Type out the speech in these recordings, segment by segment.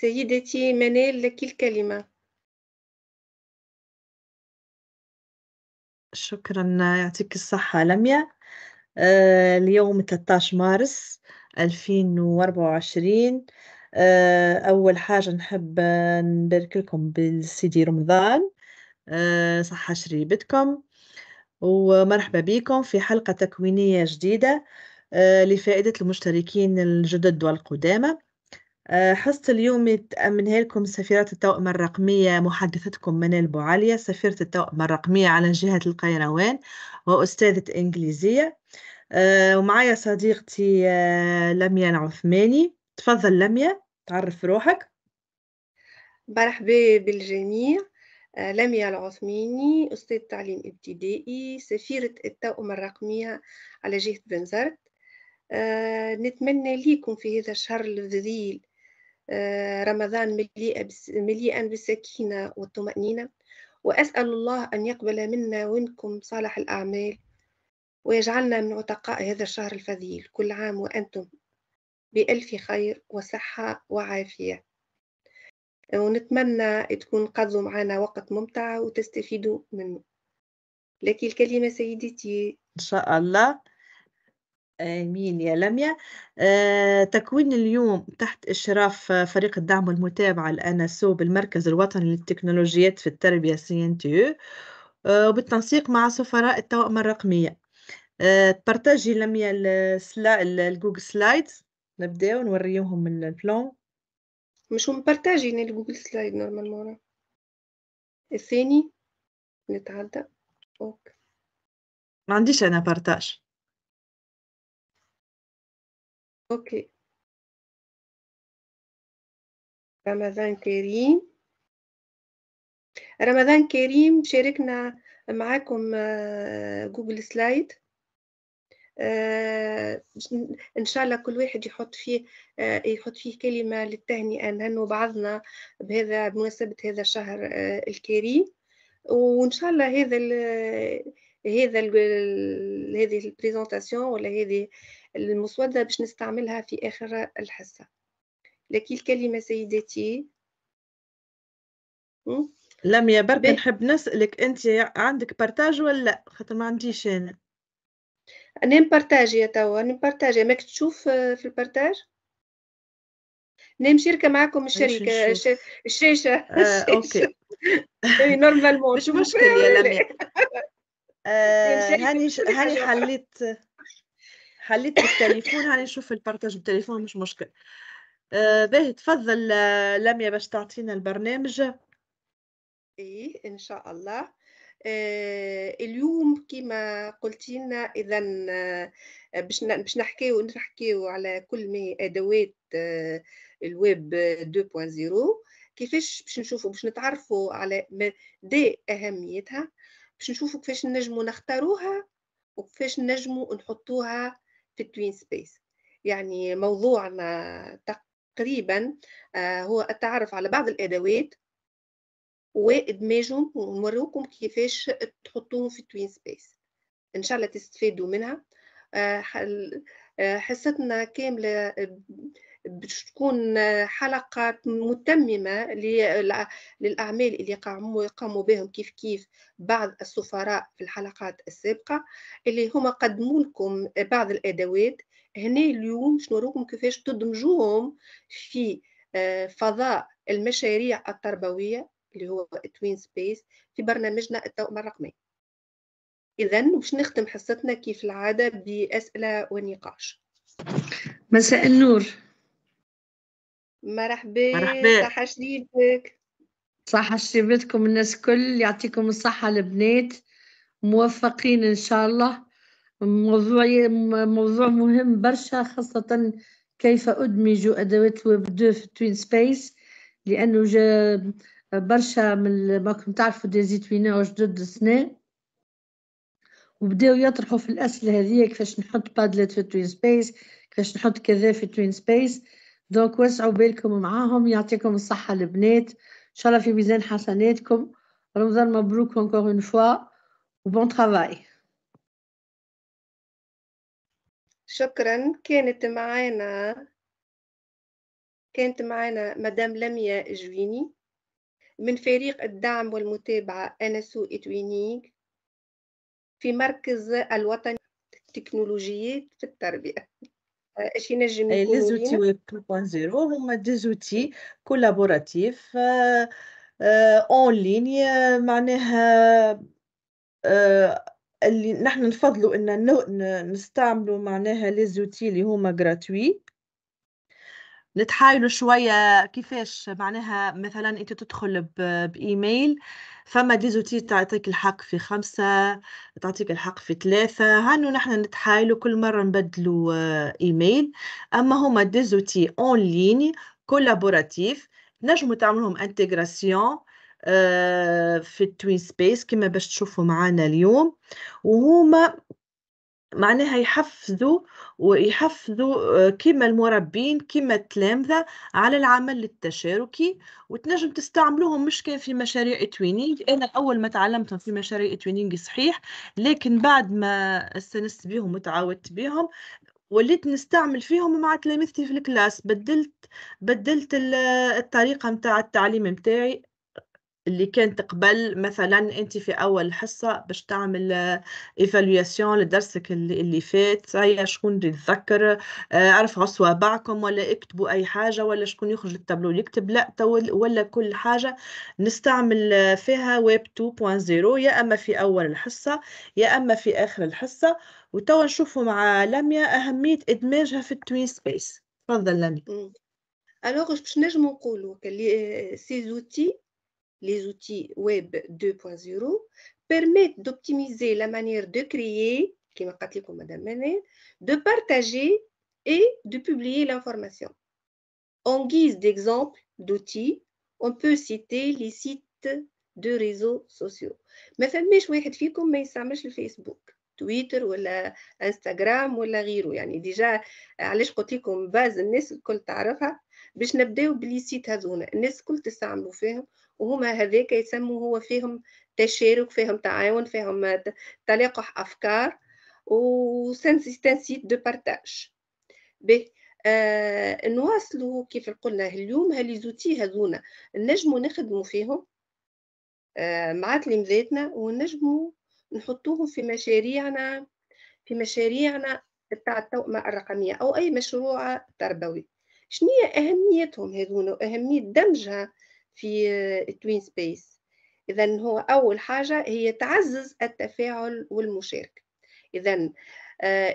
سيدتي منال لك الكلمة. شكرا يعطيك الصحة لميا. آه، اليوم 13 مارس 2024 آه، أول حاجة نحب نبارك لكم بالسيدي رمضان. آه، صحة شريبتكم. ومرحبا بكم في حلقة تكوينية جديدة لفائدة المشتركين الجدد والقدامى. حصة اليوم تأمنها لكم سفيرة التوأمة الرقمية محدثتكم منال بوعالية سفيرة التوأمة الرقمية على جهة القيروان وأستاذة إنجليزية. آه، ومعايا صديقتي آه، لميا العثماني. تفضل لميا تعرف روحك. مرحبا بالجميع. آه، لميا العثماني أستاذ تعليم ابتدائي سفيرة التوأمة الرقمية على جهة بنزرت. نتمنى ليكم في هذا الشهر الذليل رمضان مليئا بالسكينة والطمأنينة وأسأل الله أن يقبل منا ومنكم صالح الأعمال ويجعلنا من عتقاء هذا الشهر الفضيل كل عام وأنتم بألف خير وصحة وعافية. ونتمنى تكون قضوا معنا وقت ممتع وتستفيدوا منه. لك الكلمة سيدتي. إن شاء الله. آمين يا لميا. آه، تكوين اليوم تحت إشراف فريق الدعم والمتابعة ال NSO بالمركز الوطني للتكنولوجيات في التربية ان تي وبالتنسيق مع سفراء التوأمة الرقمية. آه، لميا السلا... ال Google Slides. نبداو نوريهم ال plan مش م partagée ال Google Slide normalement. الثاني نتعدى. أوكي. ما عنديش أنا partage. Okay رمضان كريم رمضان كريم شاركنا معاكم آه، Google Slide آه، إن شاء الله كل واحد يحط فيه آه، يحط فيه كلمة للتهنئة نهنوا بعضنا بهذا بمناسبة هذا الشهر الكريم. وإن شاء الله هذا ال هذا ال هذه ال présentation ولا هذه المسودة باش نستعملها في آخر الحصة. لك الكلمة سيدتي. لميا برك نحب نسألك أنت عندك partage ولا لا؟ خاطر ما عنديش أنا. أنا م partagée توا أنا م partage ماك تشوف في ال partage أنا مشاركة معكم الشركة الشاشة. آه، okay. Normalement مش مشكل يا لميا آه هاني هاني حليت. حليت بالتليفون هاني نشوف ال partage بالتليفون مش مشكل آه باهي تفضل آه لميا باش تعطينا البرنامج. إيه إن شاء الله. آه اليوم كما قلتي لنا إذا باش باش نحكيو نحكيو على كل ما أدوات الويب 2.0 كيفاش باش نشوفوا باش نتعرفوا على دي أهميتها. باش نشوفوا كيفاش نجموا نختاروها وكيفاش نجموا نحطوها في ال TwinSpace. يعني موضوعنا تقريبا آه، هو التعرف على بعض الأدوات وإدماجهم ونوريكم كيفاش تحطوهم في ال TwinSpace. إن شاء الله تستفادوا منها. آه، آه، حصتنا كاملة باش تكون حلقات متممة للأعمال اللي قاموا بهم كيف كيف بعض السفراء في الحلقات السابقة اللي هما قدموا لكم بعض الأدوات. هنا اليوم باش كيفاش تدمجوهم في آه، فضاء المشاريع التربوية اللي هو TwinSpace في برنامجنا التوأمة الرقمي. إذا باش نختم حصتنا كيف العادة بأسئلة ونقاش. مساء النور. مرحبا مرحبا. صحة شريبك صحة شريبتكم الناس كل يعطيكم الصحة البنات موفقين إن شاء الله. موضوع موضوع مهم برشا خاصة كيف أدمج أدوات ويب 2 في TwinSpace لأنه جا برشا من ما كنت تعرفوا des eTwinneurs جدد السنة وبداو يطرحوا في الأسئلة هذه كيفاش نحط Padlet في TwinSpace كيفاش نحط كذا في TwinSpace donc وسعوا بالكم معاهم يعطيكم الصحة البنات إن شاء الله في ميزان حسناتكم. رمضان مبروك encore une fois و bon travail. شكرا. كانت معانا كانت معنا مدام لميا جويني من فريق الدعم والمتابعة NSO eTwinning في مركز الوطني للتكنولوجيات في التربية. اش ينجم أي les outils web 2.0 هما des outils collaboratifs en ligne معناها آه، اللي نحن نفضلوا إن نستعملوا معناها les outils اللي هما gratuit. نتحايلوا شوية كيفاش معناها مثلا أنت تدخل ب- بإيميل فما des outils تعطيك الحق في خمسة تعطيك الحق في ثلاثة هانو نحن نتحايلوا كل مرة نبدلوا آه، إيميل. أما هما des outils en ligne collaboratifs نجموا تعملهم intégration في ال TwinSpace كما باش تشوفوا معنا اليوم. وهما معناها يحفزوا ويحفزوا آه، كما المربين كما التلامذة على العمل التشاركي وتنجم تستعملوهم مش كان في مشاريع eTwinning أنا أول ما تعلمتهم في مشاريع eTwinning صحيح لكن بعد ما استنست بيهم وتعودت بيهم وليت نستعمل فيهم مع تلامذتي في ال classe. بدلت بدلت ال- الطريقة متاع التعليم متاعي. اللي كانت قبل مثلا انت في أول حصة باش تعمل évaluation لدرسك اللي, فات هيا شكون يتذكر آه، عرفوا صوابعكم ولا اكتبوا أي حاجة ولا شكون يخرج التابلو يكتب لا ولا كل حاجة نستعمل آه، فيها ويب 2.0 يا أما في أول الحصة يا أما في آخر الحصة. وتوا نشوفوا مع لميا أهمية إدماجها في ال TwinSpace. تفضل لميا. alors باش نجمو نقولوا que ces outils les outils web 2.0 permettent d'optimiser la manière de créer, de partager et de publier l'information. En guise d'exemple d'outils, on peut citer les sites de réseaux sociaux. ما فماش واحد فيكم ما يستعملش الفيسبوك تويتر ولا انستغرام ولا غيره يعني ديجا علاش قلت لكم باز الناس الكل تعرفها باش نبداو بلي سيت هذونا الناس الكل تستعملوا فيهم وهما هذاك يسموا هو فيهم تشارك فيهم تعاون فيهم تلاقح أفكار و c'est un site de partage به آه نواصلوا كيف قلنا اليوم ها les outils هذونا. نجموا نخدموا فيهم آه مع تلامذاتنا ونجموا نحطوهم في مشاريعنا في مشاريعنا تاع التوأمة الرقمية أو أي مشروع تربوي. شنو هي أهميتهم هذونا وأهمية دمجها في ال TwinSpace. إذا هو أول حاجة هي تعزز التفاعل والمشاركة. إذا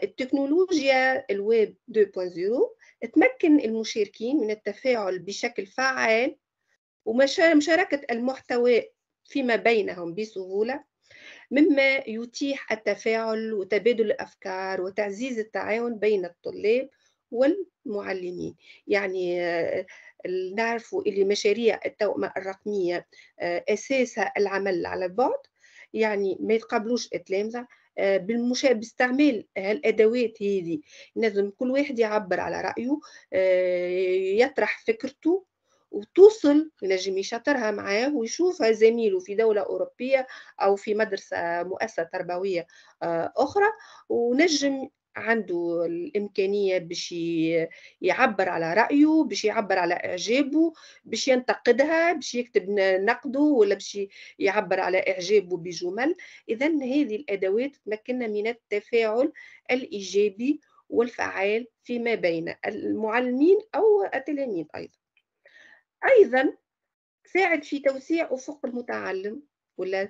التكنولوجيا الويب 2.0 تمكن المشاركين من التفاعل بشكل فعال ومشاركة المحتوى فيما بينهم بسهولة مما يتيح التفاعل وتبادل الأفكار وتعزيز التعاون بين الطلاب والمعلمين. يعني نعرفوا اللي مشاريع التوأمة الرقمية أساسها العمل على البعد يعني ما يتقابلوش التلامذة بالمشا... باستعمال هالأدوات هذه لازم كل واحد يعبر على رأيه يطرح فكرته وتوصل ينجم يشاطرها معاه ويشوفها زميله في دولة أوروبية أو في مدرسة مؤسسة تربوية أخرى. ونجم عنده الإمكانية باش يعبر على رأيه باش يعبر على إعجابه باش ينتقدها باش يكتب نقده ولا باش يعبر على إعجابه بجمل. إذا هذه الأدوات تمكننا من التفاعل الإيجابي والفعال فيما بين المعلمين أو التلاميذ أيضا. أيضا تساعد في توسيع أفق المتعلم ولا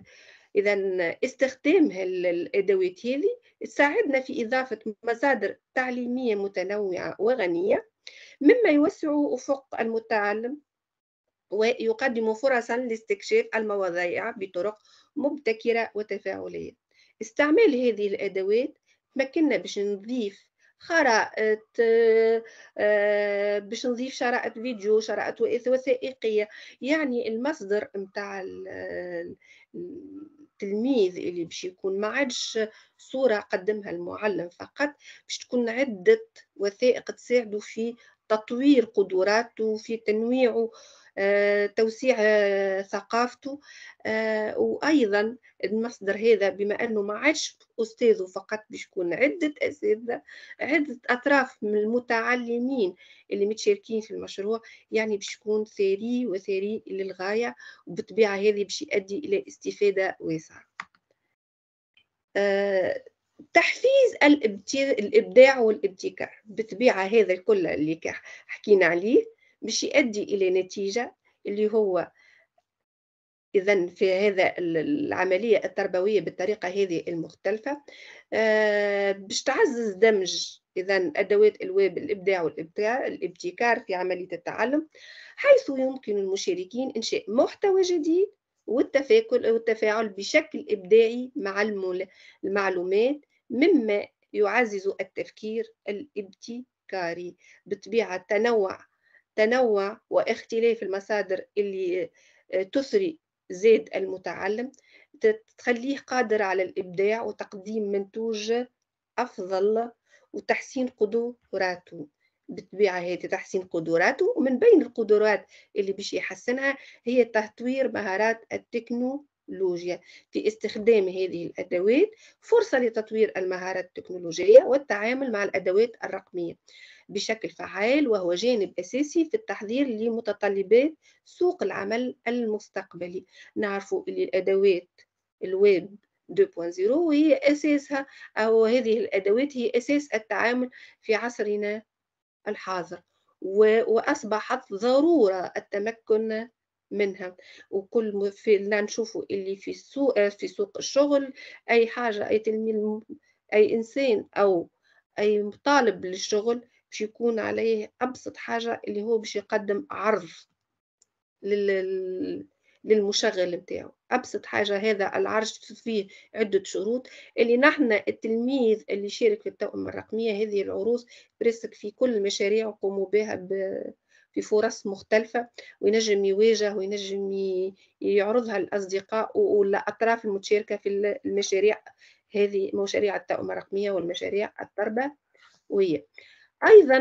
إذا استخدام الأدوات هذه تساعدنا في إضافة مصادر تعليمية متنوعة وغنية مما يوسع أفق المتعلم ويقدم فرصا لاستكشاف المواضيع بطرق مبتكرة وتفاعلية. استعمال هذه الأدوات تمكننا باش نضيف خرائط آه، باش نضيف شرائط فيديو شرائط وثائقية يعني المصدر متاع التلميذ اللي باش يكون ما عادش صورة قدمها المعلم فقط باش تكون عدة وثائق تساعده في تطوير قدراته في تنويعه توسيع آه، ثقافته. آه، وأيضا المصدر هذا بما أنه ما عادش أستاذه فقط باش يكون عدة أساتذة عدة أطراف من المتعلمين اللي متشاركين في المشروع يعني باش يكون ثري وثري للغاية وبالطبيعة هذه باش يؤدي إلى استفادة واسعة. تحفيز الإبداع والابتكار. بالطبيعة هذا الكل اللي حكينا عليه. باش يؤدي إلى نتيجة اللي هو اذا في هذا العملية التربوية بالطريقة هذه المختلفة. آه، باش تعزز دمج اذا أدوات الويب الإبداع والإبداع الابتكار في عملية التعلم حيث يمكن المشاركين إنشاء محتوى جديد والتفاكل والتفاعل بشكل إبداعي مع المعلومات مما يعزز التفكير الابتكاري بطبيعة تنوع تنوع واختلاف المصادر اللي تثري زاد المتعلم تخليه قادر على الإبداع وتقديم منتوج أفضل وتحسين قدراته. بالطبيعة هي تحسين قدراته ومن بين القدرات اللي باش يحسنها هي تطوير مهارات التكنولوجيا في استخدام هذه الأدوات فرصة لتطوير المهارات التكنولوجية والتعامل مع الأدوات الرقمية. بشكل فعال وهو جانب أساسي في التحضير لمتطلبات سوق العمل المستقبلي. نعرف أن الأدوات الويب 2.0 وهي أساسها أو هذه الأدوات هي أساس التعامل في عصرنا الحاضر. وأصبحت ضرورة التمكن منها. وكل في نشوفوا اللي في السوق في سوق الشغل أي حاجة أي تلميذ أي إنسان أو أي طالب للشغل باش يكون عليه أبسط حاجة اللي هو باش يقدم عرض لل للمشغل نتاعو. أبسط حاجة هذا العرض فيه عدة شروط. اللي نحن التلميذ اللي شارك في التوأمه الرقمية هذه العروض برسك في كل المشاريع وقوموا بها في فرص مختلفة وينجم يواجه وينجم يعرضها للأصدقاء والأطراف المتشاركة في المشاريع هذه مشاريع التوأمة الرقمية والمشاريع التربوية أيضا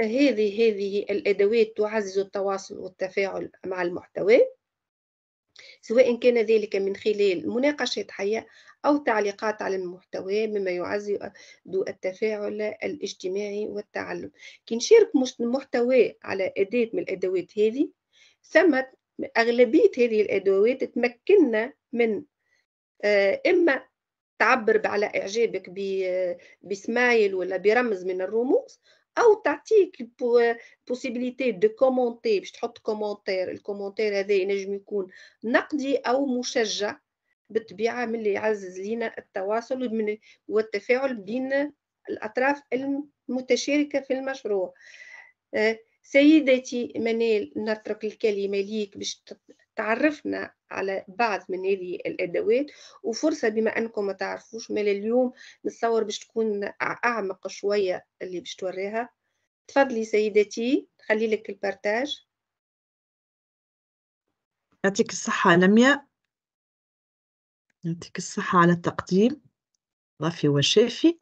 هذه هذه الأدوات تعزز التواصل والتفاعل مع المحتوى سواء كان ذلك من خلال مناقشات حية أو تعليقات على المحتوى مما يعزز التفاعل الاجتماعي والتعلم. كي نشارك المحتوى على أداة من الأدوات هذه ثم أغلبية هذه الأدوات تمكننا من آه، إما تعبر على إعجابك بسمايل ولا برمز من الرموز أو تعطيك possibilité de commenter باش تحط commentaire ال commentaire هذا ينجم يكون نقدي أو مشجع بالطبيعة من اللي يعزز لينا التواصل والتفاعل بين الأطراف المتشاركة في المشروع. آه، سيدتي منال نترك الكلمة ليك باش تعرفنا على بعض من هذه الأدوات. وفرصة بما أنكم ما تعرفوش مال اليوم نتصور باش تكون أعمق شوية اللي باش توريها. تفضلي سيدتي خلي لك البارتاج. يعطيك الصحة لميا يعطيك الصحة على التقديم. ضافي وشافي.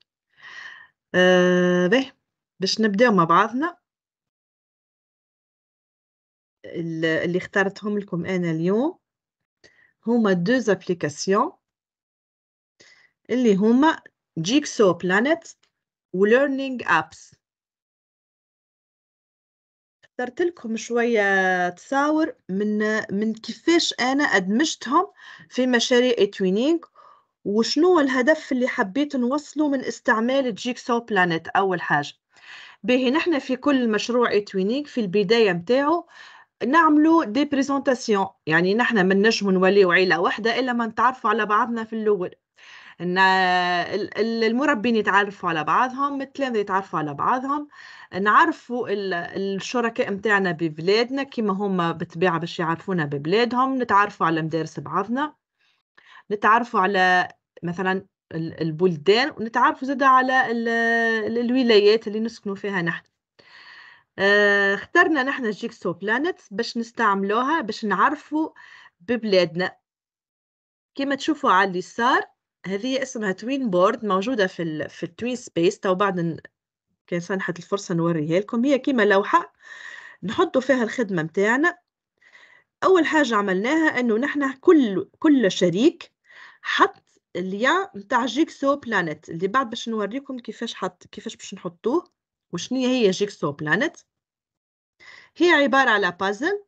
آه باش نبداو مع بعضنا. اللي اخترتهم لكم أنا اليوم. هما deux applications اللي هما Jigsaw Planet و LearningApps اخترت لكم شوية تصاور من من كيفاش أنا أدمجتهم في مشاريع eTwinning وشنو الهدف اللي حبيت نوصله من استعمال Jigsaw Planet أول حاجة. باهي نحن في كل مشروع eTwinning في البداية متاعه نعملوا des présentations يعني نحن ما نجم نوليو عيلة واحدة إلا ما نتعرفوا على بعضنا في الأول. إن المربين يتعرفوا على بعضهم التلامذه يتعرفوا على بعضهم. نعرفوا الشركاء متاعنا ببلادنا كما هما بالطبيعة باش يعرفونا ببلادهم. نتعرفوا على مدارس بعضنا. نتعرفوا على مثلا البلدان. ونتعرفوا زاده على الولايات اللي نسكنوا فيها نحن. آه، اخترنا نحن Jigsaw Planet باش نستعملوها باش نعرفوا ببلادنا. كما تشوفوا على اليسار هذه اسمها TwinBoard موجودة في في ال TwinSpace. تو بعد كان سنحت الفرصة نوريها لكم. هي كما لوحة نحطوا فيها الخدمة متاعنا. أول حاجة عملناها إنه نحن كل كل شريك حط ال lien نتاع Jigsaw Planet اللي بعد باش نوريكم كيفاش حط كيفاش باش نحطوه. وشنو هي Jigsaw Planet هي عبارة على بازل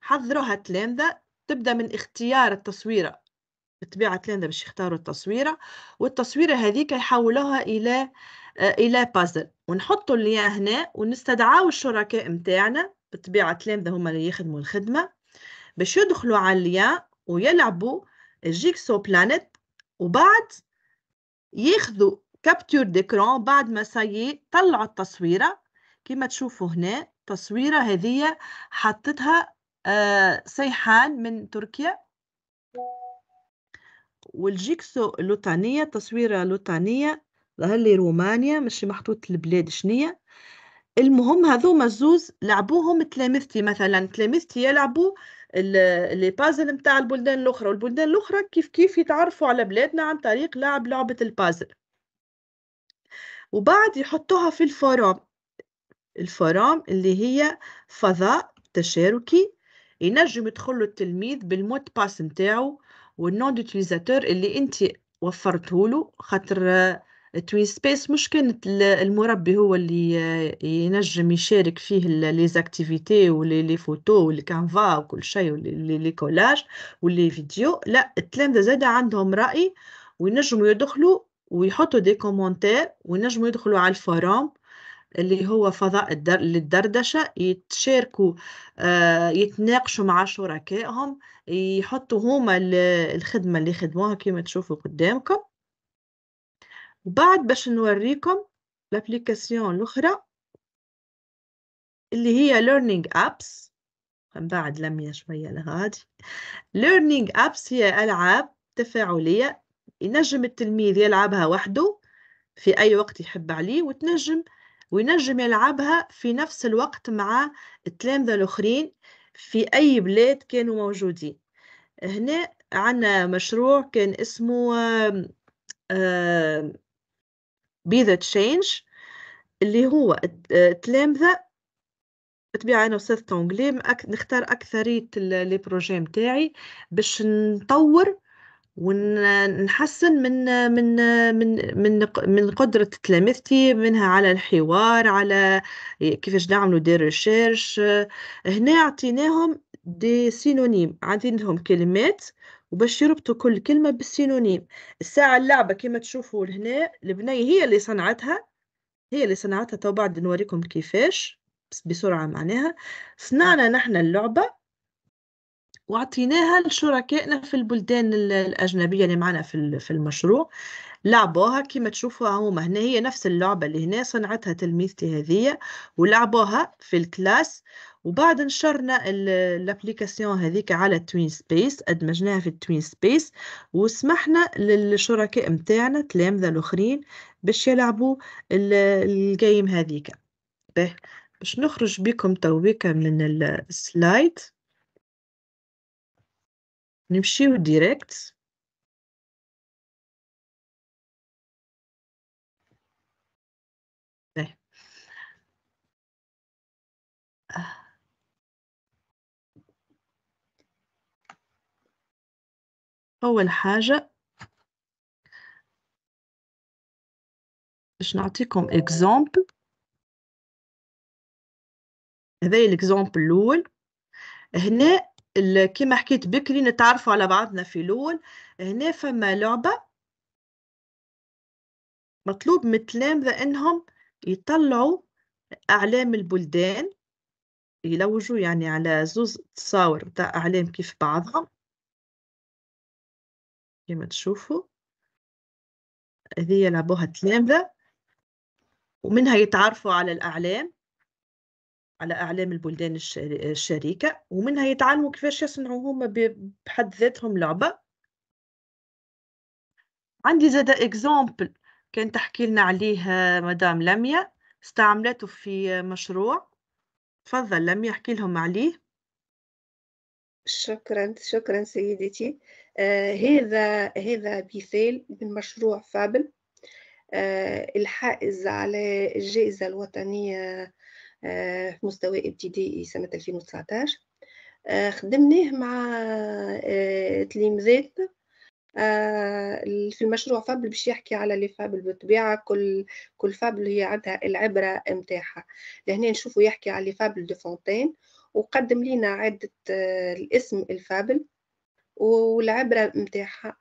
حضروها تلامذة تبدأ من اختيار التصويرة. بالطبيعه التلامذة باش يختاروا التصويرة. والتصويرة هذيك يحولوها إلى آه، إلى بازل ونحطوا ال lien هنا ونستدعاو الشركاء متاعنا بالطبيعه التلامذة هما اللي يخدموا الخدمة باش يدخلوا على الليان ويلعبوا الجيكسو بلانيت وبعد ياخذوا كابتور ديكرون بعد ما سايي طلعوا التصويرة. كما تشوفوا هنا التصويرة هذه حطتها آه، سيحان من تركيا. والجيكسو اللوطانيه تصويره لوطانية ظهر لي رومانيا ماشي محطوط البلاد شنية. المهم هذوما الزوز لعبوهم تلامذتي مثلا. تلامذتي يلعبوا les puzzles نتاع البلدان الأخرى. والبلدان الأخرى كيف كيف يتعرفوا على بلادنا عن طريق لعب لعبة البازل. وبعد يحطوها في ال forum ال forum اللي هي فضاء تشاركي. ينجم يدخل التلميذ بال mot de passe نتاعو وال nom d'utilisateur اللي انت وفرته له خاطر TwinSpace مش كانت المربي هو اللي ينجم يشارك فيه les activités و les les photos و les Canva وكل شيء و les les collages و les vidéos لا التلامذة زاد عندهم رأي وينجموا يدخلوا ويحطوا des commentaires وينجموا يدخلوا على ال forum اللي هو فضاء الدر... للدردشة يتشاركوا آه يتناقشوا مع شركائهم يحطوا هما الخدمة اللي خدموها كما تشوفوا قدامكم. وبعد باش نوريكم الأبليكاسيون الأخرى اللي هي learning apps. من بعد لمية شوية لغادي learning apps هي ألعاب تفاعلية ينجم التلميذ يلعبها وحده في أي وقت يحب عليه وتنجم وينجم يلعبها في نفس الوقت مع التلامذة الآخرين في أي بلاد كانوا موجودين. هنا عنا مشروع كان اسمه Be the Change اللي هو التلامذة بطبيعة أنا وستة أنجلي نختار أكثرية les projets متاعي باش نطور ونحسن من من من من من قدرة تلامذتي منها على الحوار على كيفاش نعملوا des recherches هنا عطيناهم des synonymes عطيناهم كلمات وباش يربطوا كل كلمة بال synonyme. الساعة اللعبة كما تشوفوا هنا البنية هي اللي صنعتها هي اللي صنعتها. تو بعد نوريكم كيفاش بسرعة معناها. صنعنا نحن اللعبة. وعطيناها لشركائنا في البلدان الأجنبية اللي معنا في في المشروع. لعبوها كما تشوفوا هما. هنا هي نفس اللعبة اللي هنا صنعتها تلميذتي هذية ولعبوها في ال classe. وبعد نشرنا ال application هذيك على TwinSpace أدمجناها في ال TwinSpace وسمحنا للشركاء متاعنا تلامذة الأخرين باش يلعبوا ال game هذيك. باش نخرج بكم توبيكا من ال slide. نمشيو ديريكت طيب. أول حاجة باش نعطيكم اكزامبل هذا الاكزامبل الأول. هنا كما حكيت بكري نتعرفوا على بعضنا في الأول. هنا فما لعبة مطلوب من التلامذة إنهم يطلعوا أعلام البلدان يلوجوا يعني على زوز تصاور تاع أعلام كيف بعضهم. كما تشوفوا. هذه يلعبوها التلامذة ومنها يتعرفوا على الأعلام. على أعلام البلدان الشريكة ومنها يتعلموا كيفاش يصنعوا هما بحد ذاتهم لعبة. عندي زاد exemple كان تحكي لنا عليه مدام لميا استعملته في مشروع. تفضل لميا احكي لهم عليه. شكرا شكرا سيدتي. آه هذا هذا مثال من مشروع Fable. آه الحائز على الجائزة الوطنية في مستوى ابتدائي سنة 2019 آه، خدمناه مع آه، آه، في المشروع Fable باش يحكي على les fables بالطبيعة. كل كل fable هي عندها العبرة نتاعها لهنا نشوفوا يحكي على les fables de Fontaine وقدم لنا عدة الاسم ال fable والعبرة نتاعها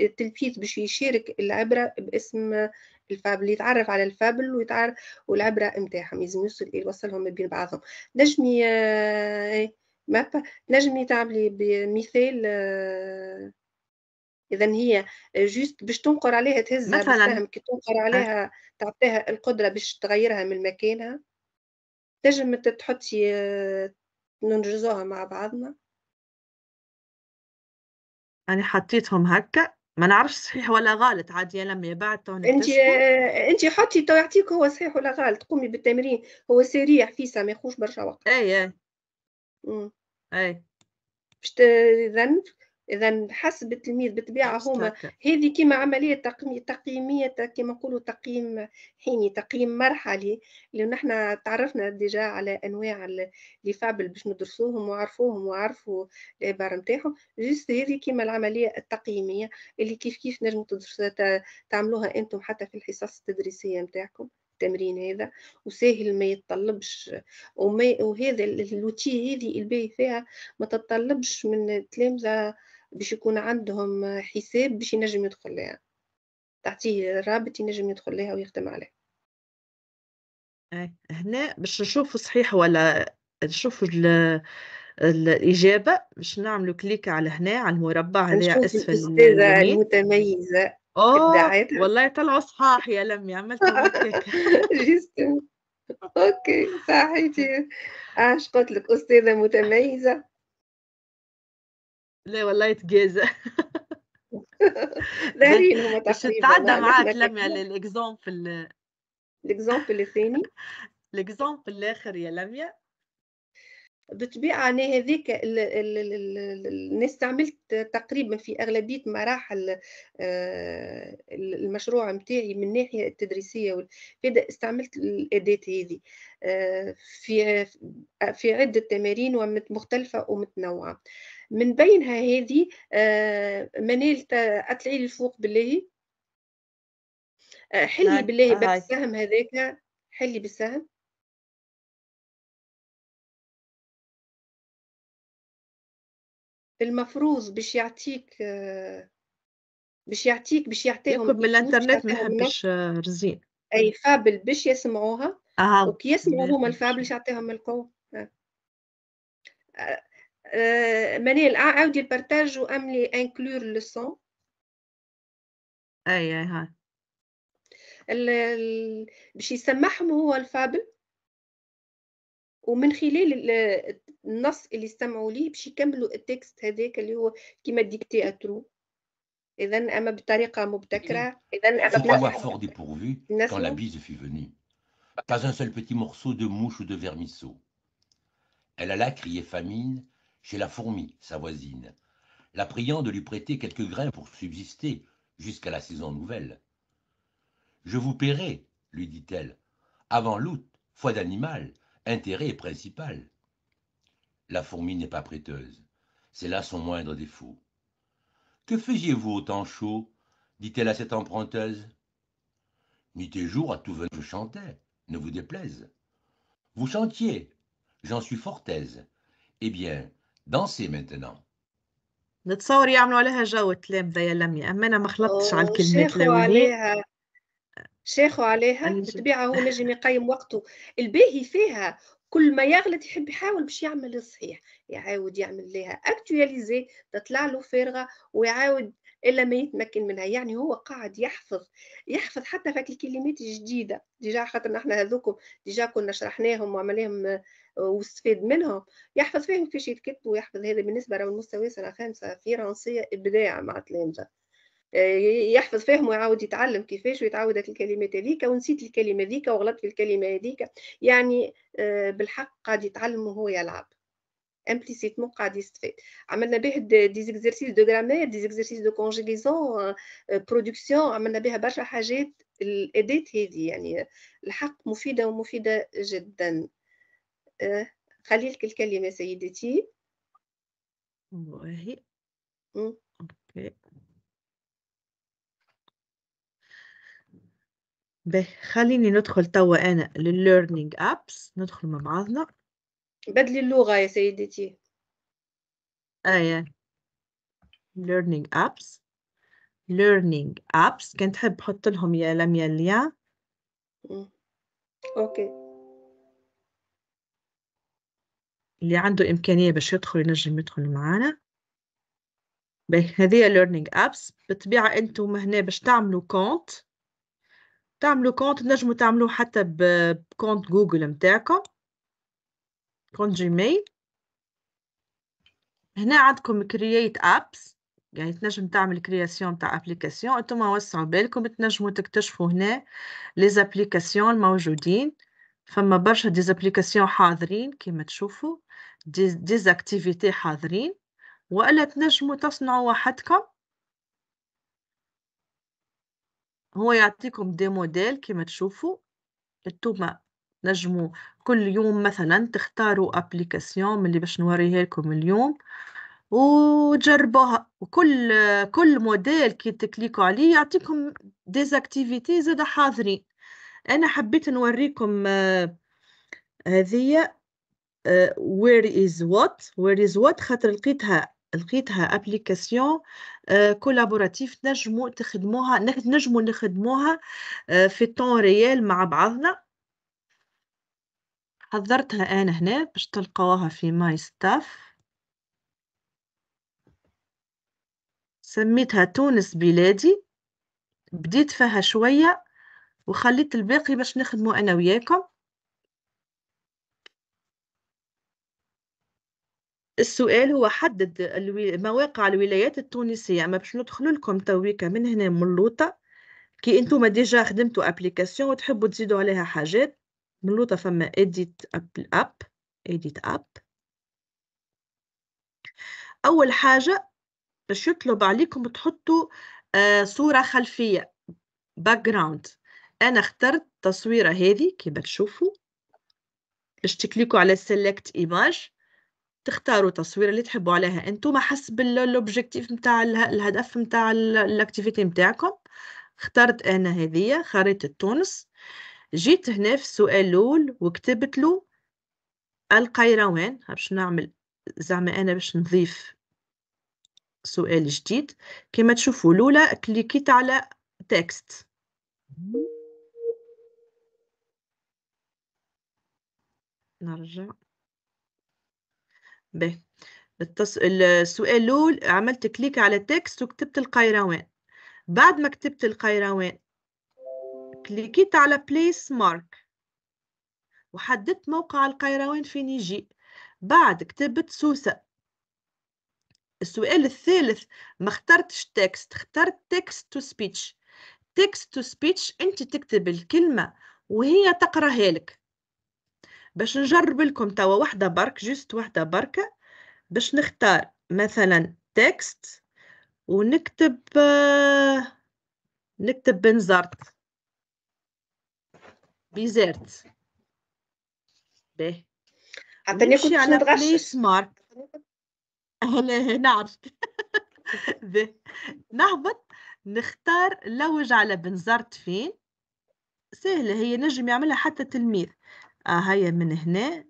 التلميذ باش يشارك العبرة باسم ال fable يتعرف على الفابل ويتعرف والعبره نتاعهم لازم يوصل يوصلهم بين بعضهم. نجمي ما نجمي تعملي بمثال اذا هي juste باش تنقر عليها تهزها مثلا كي تنقر عليها تعطيها القدرة باش تغيرها من مكانها. تنجم تحطي ننجزوها مع بعضنا. أنا حطيتهم هكا. ما نعرفش صحيح ولا غلط عادي لما بعد تو انت انت حطي تو يعطيك هو صحيح ولا غلط قومي بالتمرين هو سريع فيسع ما يخوش برشا وقت. اي اي اي باش اذا اذا حسب التلميذ بالطبيعة هما هذه كما عملية تقييم تقييمية كما نقولوا تقييم حيني تقييم مرحلي لأن نحن تعرفنا déjà على أنواع لي فابل باش ندرسوهم وعرفوهم وعرفوا العبارة نتاعهم. جست هذه كما العملية التقييمية اللي كيف كيف نجموا تدرسوها تعملوها أنتم حتى في الحصص التدريسية نتاعكم التمرين هذا. وسهل ما يتطلبش وما وهذا اللوتي هذه الباهي فيها ما تتطلبش من التلامذه باش يكون عندهم حساب باش ينجم يدخل لها تعطيه رابط ينجم يدخل لها ويخدم عليه اي هنا باش نشوفوا صحيح ولا نشوفوا الإجابة باش نعملوا clic على هنا على المربع اللي أسفل الأستاذة المتميزة أوه والله طلعوا صحاح يا لمي عملت OK صحيتي. اش قلت لك أستاذة متميزة. لا والله يتجازى. دارين هما باش نتعدى معاك لمي على ال exemple ال exemple الثاني ال exemple الآخر يا لميا. بالطبيعة أنا هذيك أنا استعملت تقريبا في أغلبية مراحل آه، المشروع متاعي من الناحية التدريسية والفائدة استعملت الأداة هذه آه، في في عدة تمارين مختلفة ومتنوعة. من بينها هذه آه، منال أطلعي الفوق بالله حلي بالله بالسهم هذاك. حلي بالسهم. المفروض باش يعطيك باش يعطيك باش يعطيهم من الإنترنت ما يحبش رزين. أي fable باش يسمعوها. آه. وكي يسمعوا هما ال fable باش يعطيهم القوة. آه. آه. منال عاودي ال partage واعملي inclure le اي اي هاي باش يسمعهم هو ال fable ومن خلال النص اللي استمعوا ليه باش يكملوا ال texte هذاك اللي هو كيما dictée à trous اذا أما بطريقة مبتكرة اذا Se trouva fort dépourvue quand la bise fut venue. Pas un seul petit morceau de mouche ou de vermisseau. Elle alla crier famine chez la fourmi, sa voisine, la priant de lui prêter quelques grains pour subsister jusqu'à la saison nouvelle. Je vous paierai, lui dit-elle, avant l'août, foi d'animal, intérêt principal. La fourmi n'est pas prêteuse. C'est là son moindre défaut. Que faisiez-vous au temps chaud? dit-elle à cette emprunteuse. Nuit et jour, à tout venir, je chantais, ne vous déplaise. Vous chantiez, j'en suis fort aise. Eh bien, dansez maintenant. نتصور يعملوا عليها جو التلامذة يا لمي أما أنا ما خلطتش على الكلمات الأولين شيخوا عليها. بالطبيعة هو نجم يقيم وقته. الباهي فيها كل ما يغلط يحب يحاول باش يعمل الصحيح يعاود يعمل لها اكتواليزي تطلع له فارغة ويعاود إلا ما يتمكن منها. يعني هو قاعد يحفظ يحفظ حتى فك الكلمات الجديدة. ديجا خاطر نحن هذوكم déjà كنا شرحناهم وعملناهم واستفاد منهم. يحفظ فيهم كيفاش يتكتبوا ويحفظ هذا بالنسبة للمستوى سنه خامسة فرنسية إبداع مع تلامذه يحفظ فهم ويعاود يتعلم كيفاش ويتعود الكلمات هذيك ونسيت الكلمة هذيك وغلطت في الكلمة هذيك. يعني آه، بالحق قاعد يتعلم وهو يلعب. implicitement قاعد يستفاد عملنا به des exercices de grammaire des exercices de conjugaison production عملنا بها برشا حاجات الاداه هذه. يعني الحق مفيدة ومفيدة جدا. آه، خلي لك الكلمة سيدتي. مم. أوكي. باهي خليني ندخل توا أنا لل learning apps ندخل مع بعضنا. بدلي اللغة يا سيدتي. إيه learning apps. learning apps. كنت تحب حط لهم يا لميا الليا مم. أوكي. اللي عنده إمكانية باش يدخل ينجم يدخل معانا. باهي هذه learning apps بالطبيعة أنتم هنا باش تعملوا compte تعملوا compte تنجموا تعملوه حتى ب compte جوجل متاعكم compte جيميل هنا عندكم create apps يعني تنجم تعمل création تاع application أنتم وسعوا بالكم تنجموا تكتشفوا هنا les applications الموجودين فما برشا des applications حاضرين كما تشوفوا. des activités حاضرين. وألا تنجموا تصنعوا وحدكم. هو يعطيكم des modèles كما تشوفوا انتوما نجموا كل يوم مثلا تختاروا application من اللي باش نوريها لكم اليوم. وتجربوها وكل كل موديل كي تcliquiوا عليه يعطيكم des activités زادا حاضرين. أنا حبيت نوريكم آه، هذه آه، where is what where is what خاطر لقيتها لقيتها application collaborative نجموا تخدموها نجموا نخدموها آه، في التون ريال مع بعضنا. حضرتها أنا هنا باش تلقاوها في my stuff سميتها تونس بلادي. بديت فيها شوية وخليت الباقي باش نخدمه أنا وياكم. السؤال هو حدد مواقع الولايات التونسية. أما باش ندخلوا لكم تويكا من هنا من اللوطة كي أنتم déjà خدمتوا application وتحبوا تزيدوا عليها حاجات من اللوطة فما edit app app edit app. أول حاجة باش يطلب عليكم تحطوا آه، صورة خلفية background أنا اخترت التصويرة هذه كيما تشوفوا. باش تكليكوا على select image. تختاروا التصويره اللي تحبوا عليها أنتم حسب ال objectif نتاع الهدف نتاع ال activité نتاعكم اخترت أنا هذه خريطة تونس. جيت هنا في السؤال الأول وكتبت له القيروان باش نعمل زعما أنا باش نضيف سؤال جديد. كما تشوفوا الأولى كليكيت على text نرجع. باهي التص... السؤال الأول عملت clic على text وكتبت القيروان. بعد ما كتبت القيروان كليكيت على place mark وحددت موقع القيروان فين يجي. بعد كتبت سوسة. السؤال الثالث ما اخترتش text. اخترت text to speech text to speech أنت تكتب الكلمة وهي تقرأها لك. باش نجرب لكم توا واحدة برك juste واحدة بركة باش نختار مثلا text ونكتب آه، نكتب بنزرت. بنزرت باهي. ونمشي على place mark لا نعرف. نهبط نختار لوج على بنزرت فين. سهلة هي نجم يعملها حتى تلميذ. آه هيا من هنا.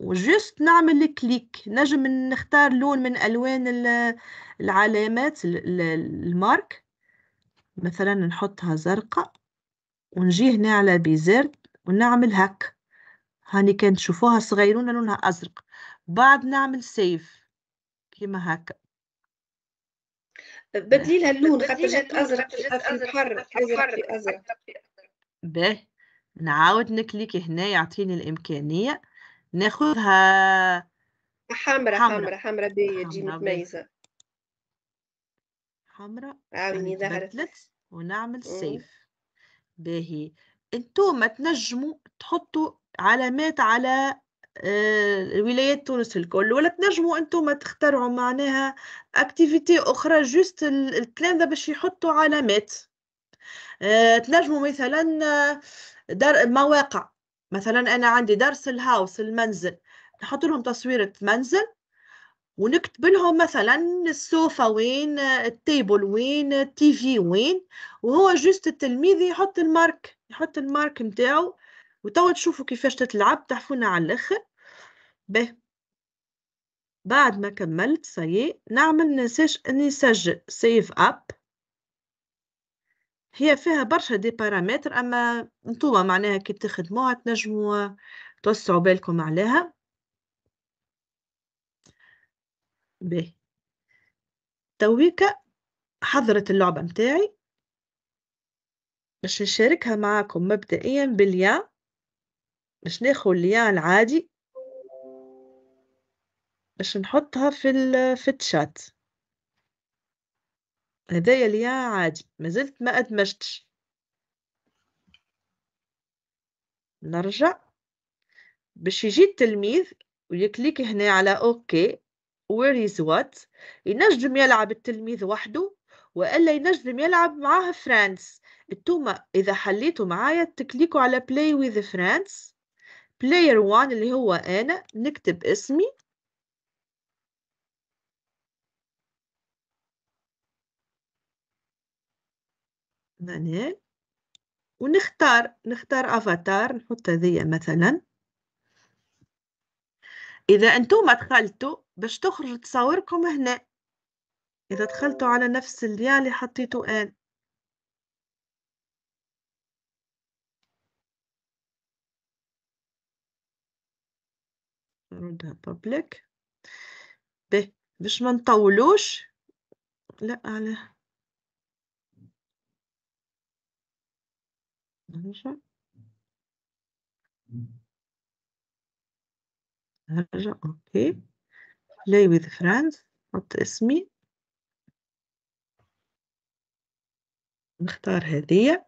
و juste نعمل clic نجم نختار لون من ألوان ال- العلامات ال- ال- ال mark. مثلا نحطها زرقاء ونجي هنا على بنزرت ونعمل هك هاني كان تشوفوها صغيرونة لونها أزرق. بعد نعمل save كيما هكا. بدلي لها اللون خاطر جات أزرق في البحر أزرق في أزرق. به نعاود نكليك هنا يعطيني الإمكانية ناخذها حمرا. حمرا حمرا باهية تجي. متميزة حمراء عاوني ظهرت ونعمل. سيف باهي انتوما تنجموا تحطوا علامات على آه، ولايات تونس الكل ولا تنجموا انتوما تخترعوا معناها activité أخرى juste ال- الكلام ده باش يحطوا علامات آه، تنجموا مثلا دار مواقع. مثلا أنا عندي درس ال house المنزل. نحط لهم تصويرة منزل ونكتب لهم مثلا السوفا وين ال table وين ال TV وين وهو juste التلميذ يحط ال mark يحط ال mark نتاعو وتوا تشوفوا كيفاش تتلعب تحفونا على الآخر. باهي. بعد ما كملت c'est نعمل ننساش اني نسجل save app هي فيها برشا des paramètres أما نتوما معناها كي تخدموها تنجموا توسعوا بالكم عليها. باهي. تويكا حضرت اللعبة متاعي. باش نشاركها معاكم مبدئيا باليا باش ناخذ اليا العادي. باش نحطها في في الشات هدايا اليا عادي مازلت ما أدمجتش. نرجع. باش يجي التلميذ ويكليك هنا على OK where is what ينجم يلعب التلميذ وحده وإلا ينجم يلعب معاه فرانس. انتوما إذا حليتوا معايا تكليكوا على play with friends. player 1 اللي هو أنا نكتب اسمي. منال ونختار نختار أفاتار نحط هذيا مثلا. إذا أنتم دخلتوا باش تخرج تصاوركم هنا. إذا دخلتوا على نفس اليا اللي حطيته أنا نردها بابليك باش ما نطولوش. لا على نرجع هرجع OK. Play with friends. حط اسمي. نختار هذية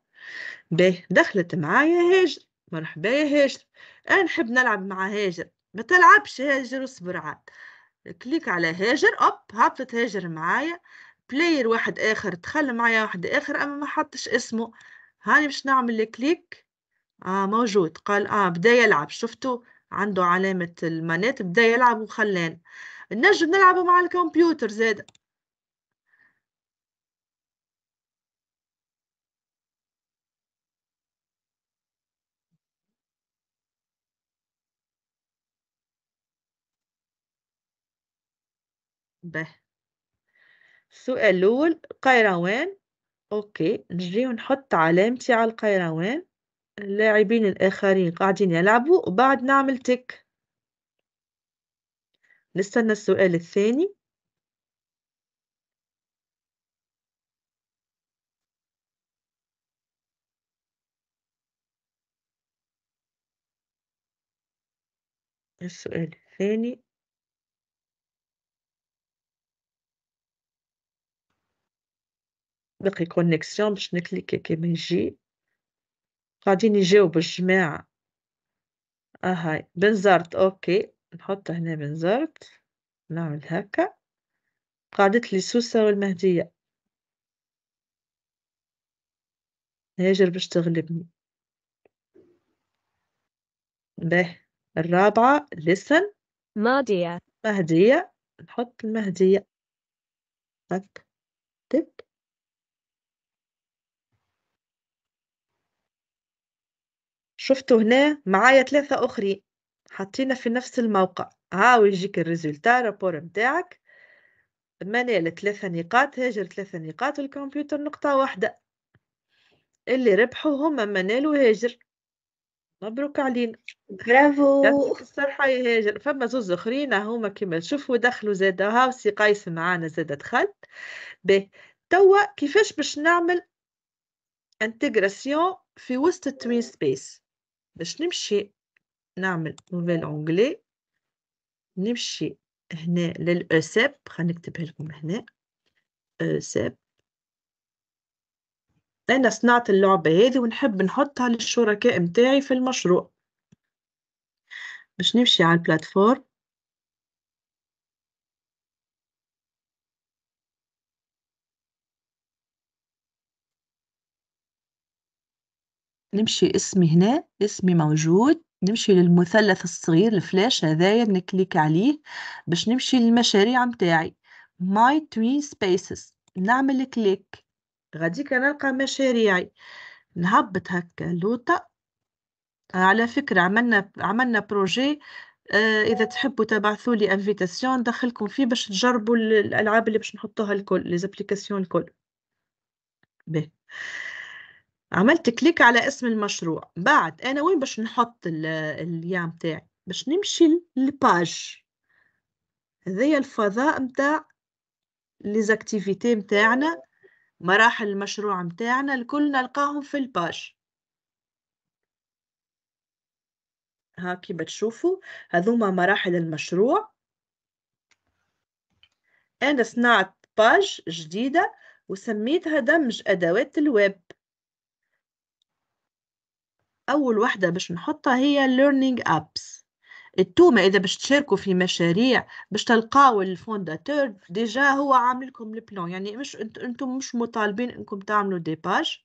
باهي دخلت معايا هاجر مرحبا يا هاجر أنا نحب نلعب مع هاجر ما تلعبش هاجر واصبر عاد. clic على هاجر hop هبطت هاجر معايا. player واحد آخر دخل معايا واحد آخر أما ما حطش اسمه. هاني باش نعمل clic آه موجود. قال آه بدا يلعب. شفتوا؟ عنده علامة المانات بدا يلعب وخلان. نجم نلعب مع الكمبيوتر زاد به. السؤال الأول قيروان أوكي نجي ونحط علامتي على القيروان اللاعبين الآخرين قاعدين يلعبوا وبعد نعمل تك نستنى السؤال الثاني. السؤال الثاني. بقي كونيكسيون باش نكليكي كيما يجي قاعدين يجاوبوا الجماعة. اهاي بنزرت أوكي. نحط هنا بنزرت. نعمل هكا. قعدت لي سوسة والمهدية. هاجر باش تغلبني. به الرابعة لسن مادية مهدية. نحط المهدية. تك تك. شفتوا هنا معايا ثلاثة أخرين حطينا في نفس الموقع. هاو يجيك الريزولتا رابور متاعك. منال ثلاثة نقاط هاجر ثلاثة نقاط والكمبيوتر نقطة واحدة. اللي ربحوا هما منال وهاجر. مبروك علينا. برافو. الصحة يا هاجر. فما زوز أخرين هما كيما تشوفوا دخلوا زادا هاو سي قيس معانا زادا دخلت. باهي توا كيفاش باش نعمل intégration في وسط ال TwinSpace باش نمشي نعمل nouvel onglet نمشي هنا لل ESEP خلينا نكتبها لكم هنا ESEP. أنا صنعت اللعبة هذه ونحب نحطها للشركاء متاعي في المشروع. باش نمشي على البلاتفورم. نمشي اسمي هنا اسمي موجود نمشي للمثلث الصغير الفلاش هذايا نكليك عليه باش نمشي للمشاريع متاعي. My TwinSpaces. نعمل clic غاديك نلقى مشاريعي. نهبط هكا لوطة. على فكرة عملنا عملنا projet آه إذا تحبوا تبعثوا لي invitation ندخلكم فيه باش تجربوا الألعاب اللي باش نحطوها الكل لي الكل. به عملت clic على اسم المشروع. بعد أنا وين باش نحط اليا متاعي؟ باش نمشي لل page. هذايا الفضاء متاع les activités متاعنا مراحل المشروع متاعنا الكل نلقاهم في ال page. ها كيما تشوفوا هذوما مراحل المشروع. أنا صنعت page جديدة وسميتها دمج أدوات الويب. أول واحدة باش نحطها هي LearningApps. التومة إذا باش تشاركوا في مشاريع باش تلقاو ال fondateur déjà هو عامل لكم ال plan يعني مش أنتم مش مطالبين إنكم تعملوا des pages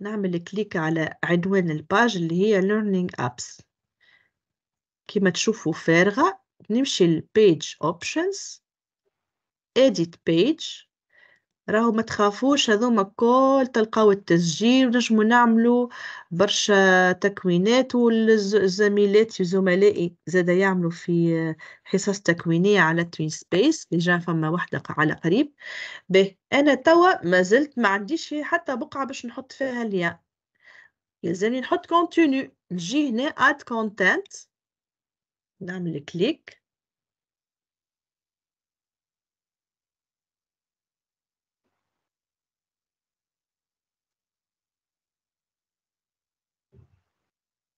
نعمل clic على عنوان ال page اللي هي LearningApps. كما تشوفوا فارغة نمشي لل page options edit page. راهو ما تخافوش هذوما الكل تلقاو التسجيل ونجمو نعملو برشا تكوينات والزميلات زملائي زاد يعملوا في حصص تكوينية على TwinSpace déjà فما وحدة على قريب. به أنا توا ما زلت ما عنديش حتى بقعة باش نحط فيها اليا يلزمني نحط contenu نجي هنا add content نعمل كليك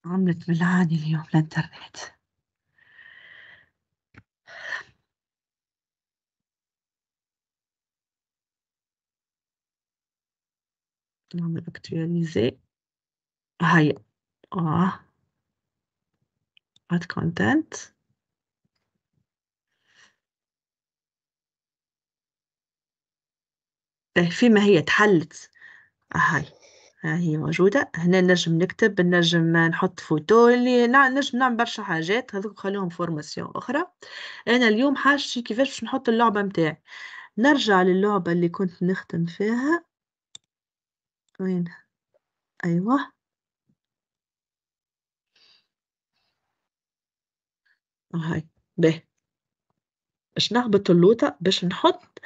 عملت بالعاني اليوم الانترنت نعمل اكتواليزي هيا آه. add content فيما هي تحلت. هاي. ها هي موجودة. هنا نجم نكتب نجم نحط فوتو اللي نجم نعمل برشا حاجات هذوك خليهم formation أخرى. أنا اليوم حاجتي كيفاش باش نحط اللعبة متاعي. نرجع للعبة اللي كنت نخدم فيها. وين؟ أيوة. هاي. به باش نهبط اللوطة باش نحط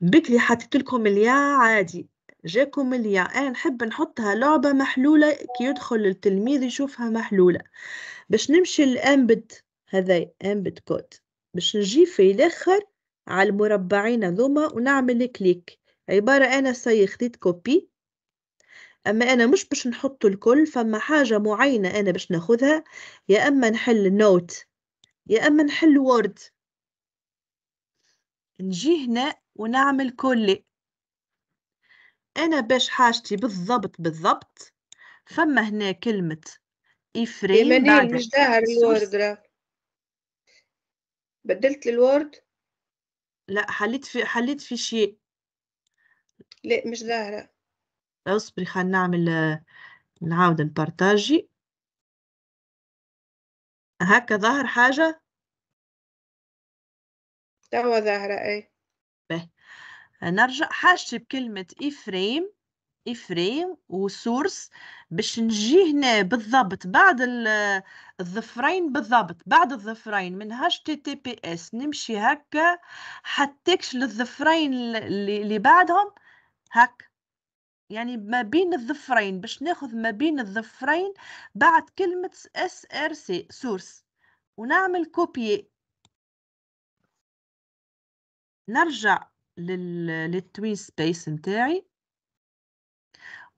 بكلي حطيت لكم اليا عادي جاكم اليا أنا نحب نحطها لعبة محلولة كي يدخل التلميذ يشوفها محلولة. باش نمشي لل embed هذا embed code باش نجي في الآخر على المربعين هذوما ونعمل clic. عبارة أنا سي خديت copie. أما أنا مش باش نحط الكل فما حاجة معينة أنا باش ناخذها. يا أما نحل note يا أما نحل Word. نجي هنا ونعمل coller. أنا باش حاجتي بالضبط بالضبط. فما هنا كلمة iframe بعد مش ظاهر ال Word راه. بدلت ال Word لا حليت في حليت في شيء. لا مش ظاهرة. أصبري خلينا نعمل نعاود نبارتاجي هكا ظاهر حاجة؟ توا ظاهرة اي نرجع حاجتي بكلمة iframe iframe و source باش نجي هنا بالضبط بعد الظفرين بالضبط بعد الظفرين من إس نمشي هكا حتىكش للظفرين اللي بعدهم هك يعني ما بين الظفرين باش ناخذ ما بين الظفرين بعد كلمة سي source ونعمل copie نرجع لل TwinSpace نتاعي.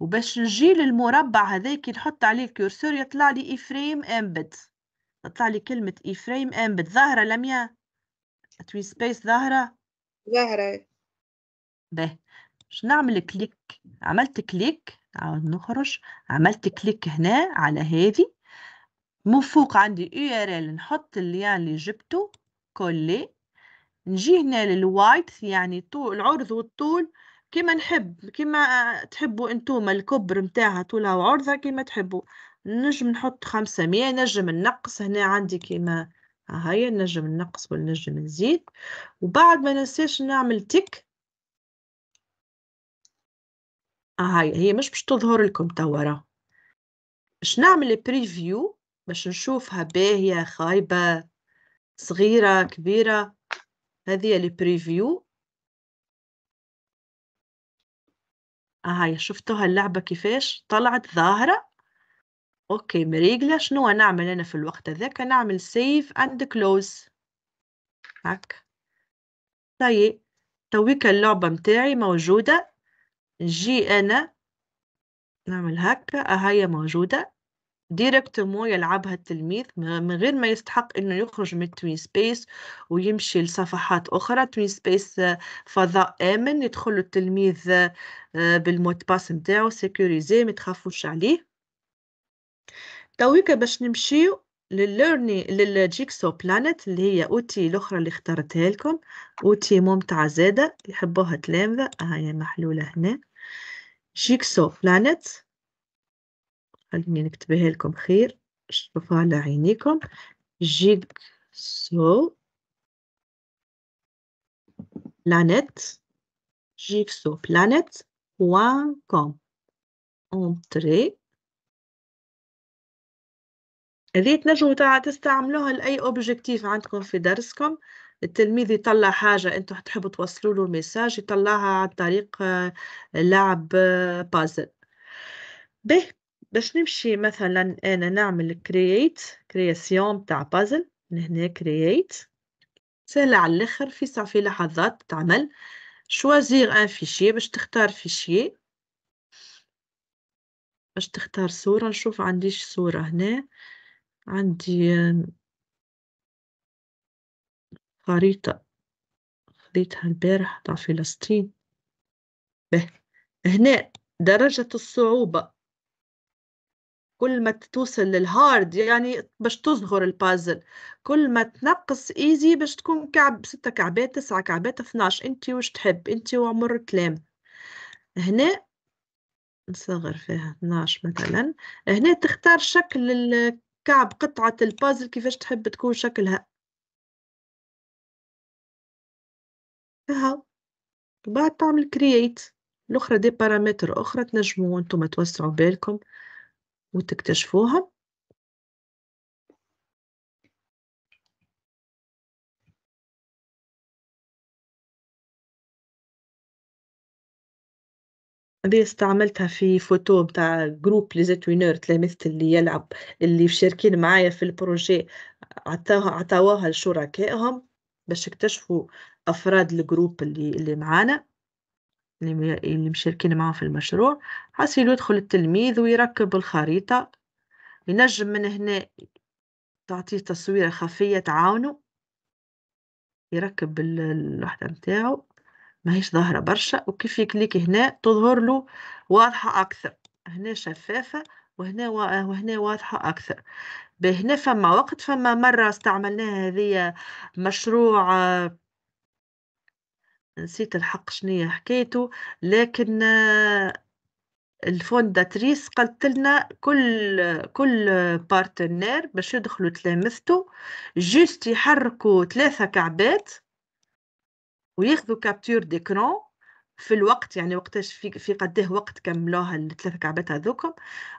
وباش نجي للمربع هذاك نحط عليه ال curseur يطلع لي iframe embed تطلع لي كلمة iframe embed ظاهرة لميا TwinSpace ظاهرة؟ ظاهرة. به باش نعمل clic. عملت clic. نعاود نخرج. عملت clic هنا على هذه. من فوق عندي URL نحط ال lien اللي جبته. coller. نجي هنا لل width يعني طول العرض والطول كيما نحب كيما تحبوا أنتم الكبر متاعها طولها وعرضها كيما تحبوا. نجم نحط خمسمية نجم نقص هنا عندي كيما هاي نجم نقص ونجم نزيد. وبعد ما ننساش نعمل تك هاي هي مش باش تظهر لكم توا باش نعمل preview باش نشوفها باهية خايبة صغيرة كبيرة. هذه ال preview هاي شفتوها اللعبة كيفاش؟ طلعت ظاهرة. OK مريقلة. شنو نعمل أنا في الوقت هذاك؟ نعمل save and close هاك. طيب تويكا اللعبة متاعي موجودة. نجي أنا نعمل هكا هاي موجودة. directement يلعبها التلميذ من غير ما يستحق إنه يخرج من TwinSpace ويمشي لصفحات أخرى. TwinSpace فضاء آمن يدخل التلميذ آه، بال mot de passe نتاعو sécurisé ما تخافوش عليه. تويكا باش نمشيو للليرني لل Jigsaw Planet اللي هي outil الأخرى اللي اخترتها لكم. outil ممتعه زاده يحبوها تلامذة. هاي محلولة هنا. Jigsaw Planet. خليني نكتبها لكم. خير شوفوا على عينيكم. Jigsaw Planet Jigsaw Planet point com. entrée. هذه تنجموا تستعملوها لأي objectif عندكم في درسكم. التلميذ يطلع حاجة أنتوا تحبوا توصلوا له message يطلعها عن طريق آه، لعب بازل آه، به. باش نمشي مثلا أنا نعمل create création تاع بازل من هنا create سهلة على الآخر في في لحظات تعمل. choisir un fichier باش تختار fichier باش تختار صورة نشوف عنديش صورة هنا. عندي خريطة. خذيتها البارح تاع فلسطين. به. هنا درجة الصعوبة. كل ما توصل لل hard يعني باش تصغر البازل كل ما تنقص easy باش تكون كعب ستة كعبات تسعة كعبات 12 انت وش تحب؟ انت وعمر تلامذتك هنا نصغر فيها 12 مثلا. هنا تختار شكل كعب قطعة البازل كيفاش تحب تكون شكلها. ها بعد تعمل create الأخرى des paramètres أخرى تنجموا أنتم توسعوا بالكم. وتكتشفوها؟ هذه استعملتها في فوتو بتاع groupe les eTwinneurs تلامذتي اللي يلعب اللي شاركين معايا في ال projet عطاوها عطاوها لشركائهم باش يكتشفوا أفراد الجروب اللي اللي معانا. اللي مشاركين معاهم في المشروع حاسين يدخل التلميذ ويركب الخريطة ينجم من هنا تعطيه تصويرة خفية تعاونوا يركب الوحدة متاعو ماهيش ظاهرة برشا وكيف يكليك هنا تظهر له واضحة أكثر. هنا شفافة وهنا وهنا واضحة أكثر. بهنا فما وقت فما مرة استعملناها هذه مشروع نسيت الحق شنية حكيته لكن ال fondatrice قالت لنا كل كل partenaire باش يدخلوا تلامذته juste يحركوا ثلاثة كعبات وياخذوا capture d'écran في الوقت يعني وقتاش في في قديه وقت كملوها الثلاث كعبات هذوكم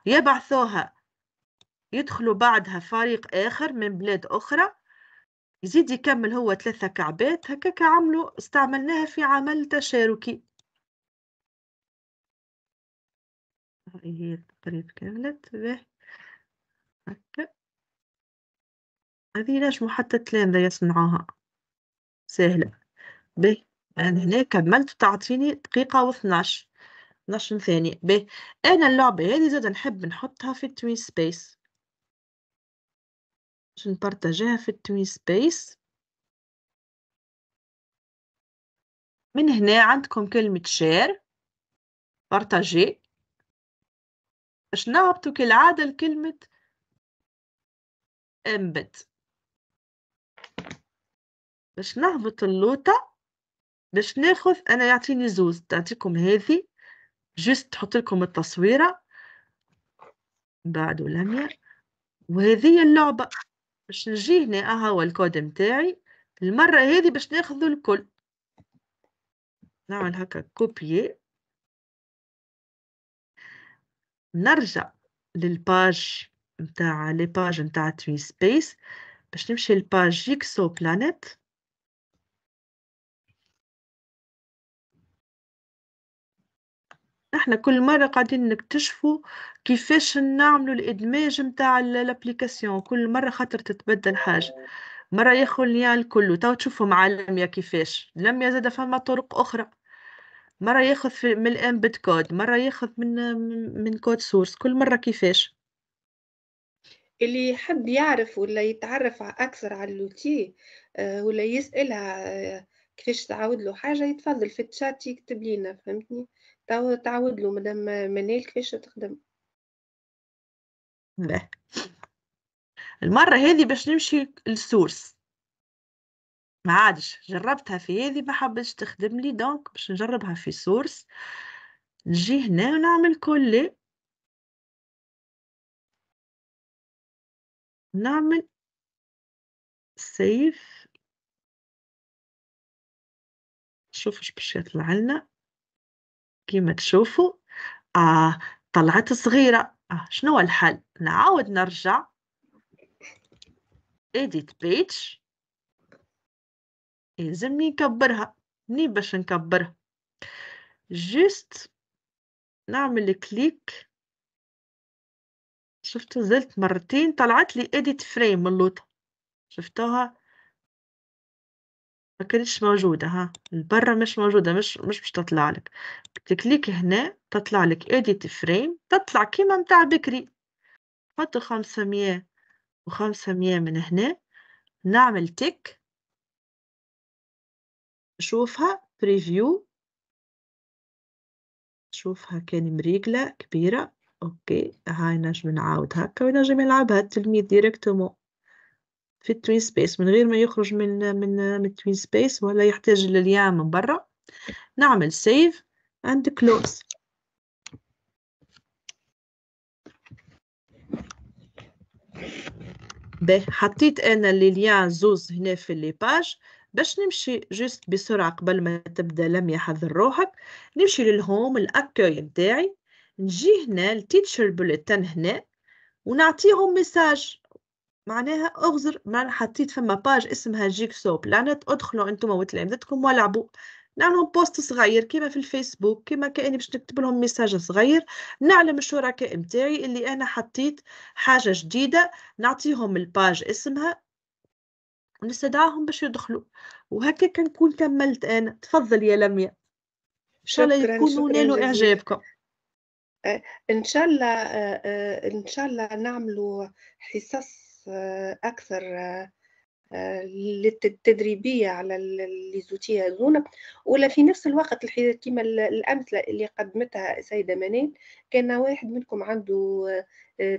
يبعثوها يدخلوا بعدها فريق آخر من بلاد أخرى يزيد يكمل هو ثلاثة كعبات هكاك عملوا استعملناها في عمل تشاركي. هي تقريبا كاملت هكا. هذه نجموا حتى تلامذة يصنعوها؟ سهلة. ب أنا هنا كملت تعطيني دقيقة واثناش 12 ثانية ب أنا اللعبة هذه زاد نحب نحطها في ال TwinSpace. باش نبارتاجيها في ال TwinSpace من هنا عندكم كلمة share partager باش نهبطوا كالعادة لكلمة امبت باش نهبط اللوطة باش ناخذ أنا يعطيني زوز. تعطيكم هذه. جست تحط لكم التصويرة. بعد لميا وهذه اللعبة. باش نجي هنا ها هو الكود متاعي. المرة هذه باش ناخذ الكل. نعمل هكا كوبيي نرجع لل page نتاع les pages نتاع TwinSpace باش نمشي ل page Jigsaw Planet إحنا كل مرة قاعدين نكتشفوا كيفاش نعملوا الإدماج نتاع ال application كل مرة خاطر تتبدل حاجة. مرة ياخذ ليا الكل تو تشوفوا مع لميا كيفاش. لميا زاد فما طرق أخرى. مرة ياخذ من ال embed code مرة ياخذ من من code source كل مرة كيفاش؟ اللي يحب يعرف ولا يتعرف أكثر على l'outil آه، ولا يسألها آه، كيفاش تعاود له حاجة يتفضل في الشات يكتب لينا فهمتني؟ تعاود له مدام منال كيفاش تخدم. لا. المرة هذه باش نمشي لل source. ما عادش جربتها في هذه ما حبش تخدم لي donc باش نجربها في source. نجي هنا ونعمل كل نعمل save. شوف إيش باش يطلع لنا. كيما تشوفوا آه طلعت صغيرة. آه شنو الحل؟ نعاود نرجع. Edit page. يلزمني نكبرها. منين باش نكبرها؟ جست نعمل كليك شفتوا زلت مرتين طلعت لي edit frame اللوطة. شفتوها؟ ما كانتش موجودة ها البرة مش موجودة مش مش باش تطلع لك. تكليك هنا تطلع لك edit frame تطلع كيما متاع بكري. حط خمسمية وخمسمية من هنا نعمل تك شوفها preview شوفها كان مريقلة كبيرة. OK هاي نجم نعاود هكا ونجم يلعبها التلميذ directement في ال TwinSpace من غير ما يخرج من من من ال TwinSpace ولا يحتاج لليان من برا نعمل save and close به حطيت أنا لي زوز هنا في les pages باش نمشي juste بسرعة قبل ما تبدأ لم يحذر روحك نمشي لل home ال accueil نتاعي. نجي هنا ال teacher bulletin هنا ونعطيهم message معناها أغزر ما حطيت فما page اسمها Jigsaw Planet أدخلوا أنتم وتلامذتكم والعبوا نعملهم post صغير كيما في الفيسبوك كيما كأني باش نكتب لهم message صغير. نعلم الشركاء متاعي اللي أنا حطيت حاجة جديدة نعطيهم الباج اسمها ونستدعاهم باش يدخلوا. وهكا كنكون كملت أنا. تفضل يا لميا. إن شاء الله يكونوا نالوا إعجابكم. آه، إن شاء الله آه، آه، إن شاء الله نعملوا حصص أكثر للتدريبية على ليزوتي هذونا. ولا في نفس الوقت كما الأمثلة اللي قدمتها السيده منال كان واحد منكم عنده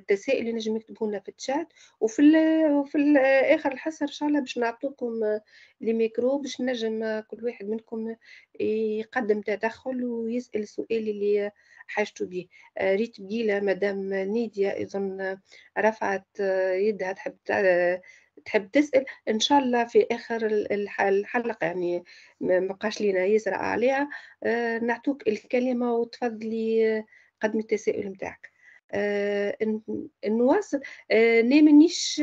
تساؤل ينجم يكتبوا لنا في الشات وفي وفي آخر الحصة إن شاء الله باش نعطوكم لي ميكرو باش نجم كل واحد منكم يقدم تدخل ويسأل السؤال اللي حاجته به ريت بقيلة مدام نيديا أظن رفعت يدها تحب تحب تسأل إن شاء الله في آخر الحلقة يعني ما بقاش لينا يسرع عليها آه، نعطوك الكلمة وتفضلي قدمي التساؤل متاعك. آه، نواصل. آه، مانيش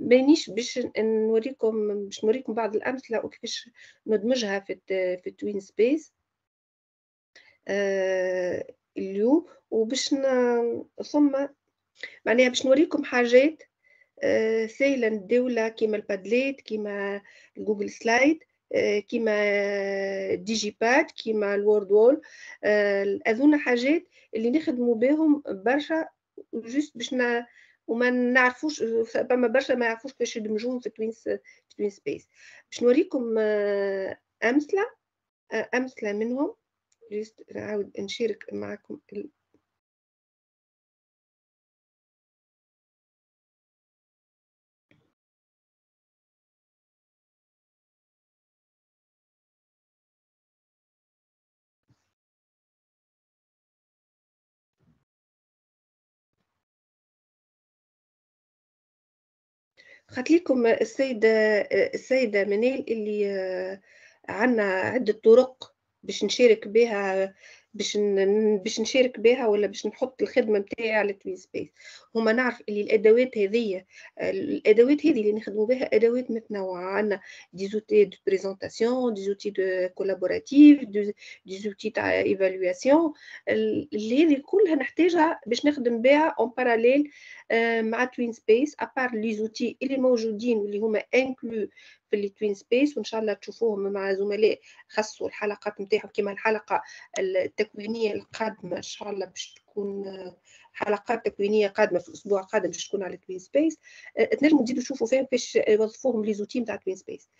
مانيش باش نوريكم باش نوريكم بعض الأمثلة وكيفاش ندمجها في في TwinSpace. اليوم. وباش ثم معناها باش نوريكم حاجات آه، سهلة الدولة كيما ال Padlet كيما ال Google Slides آه، كيما Digipad كيما ال Wordwall آه، اظن حاجات اللي نخدموا بهم برشا juste باش. وما نعرفوش فما برشا ما يعرفوش كيفاش يدمجوهم في Twin في TwinSpace باش نوريكم أمثلة أمثلة منهم جوست نعاود نشارك معكم خاطر لكم السيدة السيدة منال اللي عندنا عدة طرق باش نشارك بها باش باش نشارك بها ولا باش نحط الخدمة نتاعي على TwinSpace هما نعرف اللي الأدوات هذه الأدوات هذه اللي نخدموا بها أدوات متنوعة. عندنا des outils de présentation des outils de collaboratif des outils تاع évaluation اللي هذه كلها نحتاجها باش نخدم بها en parallèle مع TwinSpace à part les outils اللي موجودين واللي هما inclus في اللي TwinSpace وإن شاء الله تشوفوهم مع زملاء خصوا الحلقات نتاعهم كما الحلقة التكوينية القادمة. إن شاء الله باش تكون حلقات تكوينية قادمة في الأسبوع القادم باش تكون على TwinSpace تنجموا تزيدوا تشوفوا فيهم باش يوظفوهم les outils نتاع TwinSpace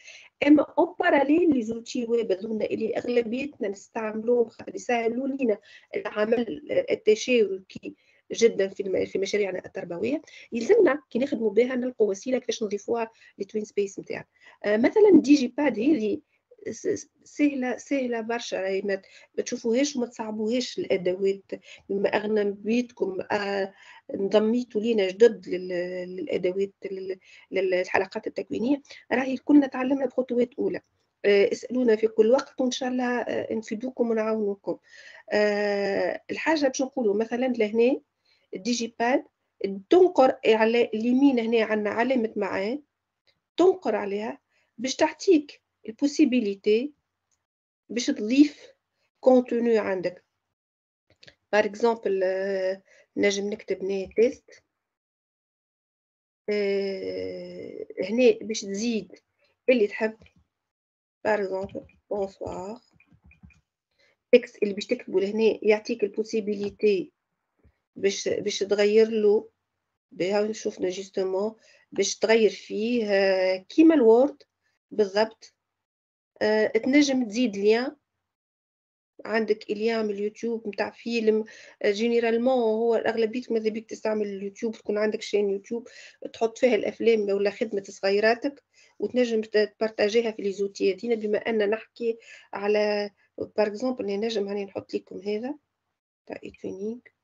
أما en parallèle les outils web هذونا اللي أغلبيتنا نستعملوهم خاطر يسهلوا لينا العمل التشاركي جدا في في مشاريعنا التربوية. يلزمنا كي نخدموا بها نلقوا وسيلة كيفاش نضيفوها لل TwinSpace نتاعنا. آه مثلا Digipad هذه سهلة سهلة برشا. ما تشوفوهاش وما تصعبوهاش الأدوات. بما أغلبيتكم آه انضميتوا لينا جدد للأدوات للحلقات التكوينية. راهي كلنا تعلمنا بخطوات أولى. آه اسألونا في كل وقت وإن شاء الله آه نفيدوكم ونعاونوكم. آه الحاجة باش نقولوا مثلا لهنا ال Digipad تنقر على اليمين هنا عندنا علامة معاه تنقر عليها باش تعطيك ال possibilité باش تضيف contenu عندك. par exemple نجم نكتب هنا texte آه هنا باش تزيد اللي تحب. par exemple bonsoir texte اللي باش تكتبه لهنا يعطيك ال possibilité باش باش تغير له بها شفنا justement باش تغير فيه كيما ال Word بالضبط. أه تنجم تزيد lien. عندك lien من اليوتيوب نتاع فيلم. généralement هو أغلبية ماذا بيك تستعمل اليوتيوب تكون عندك chaîne YouTube تحط فيها الأفلام ولا خدمة صغيراتك وتنجم تبارتاجيها في les outils هذينا بما ان نحكي على بار اكزومبل نجم هاني نحط لكم هذا تاع إيتونيك.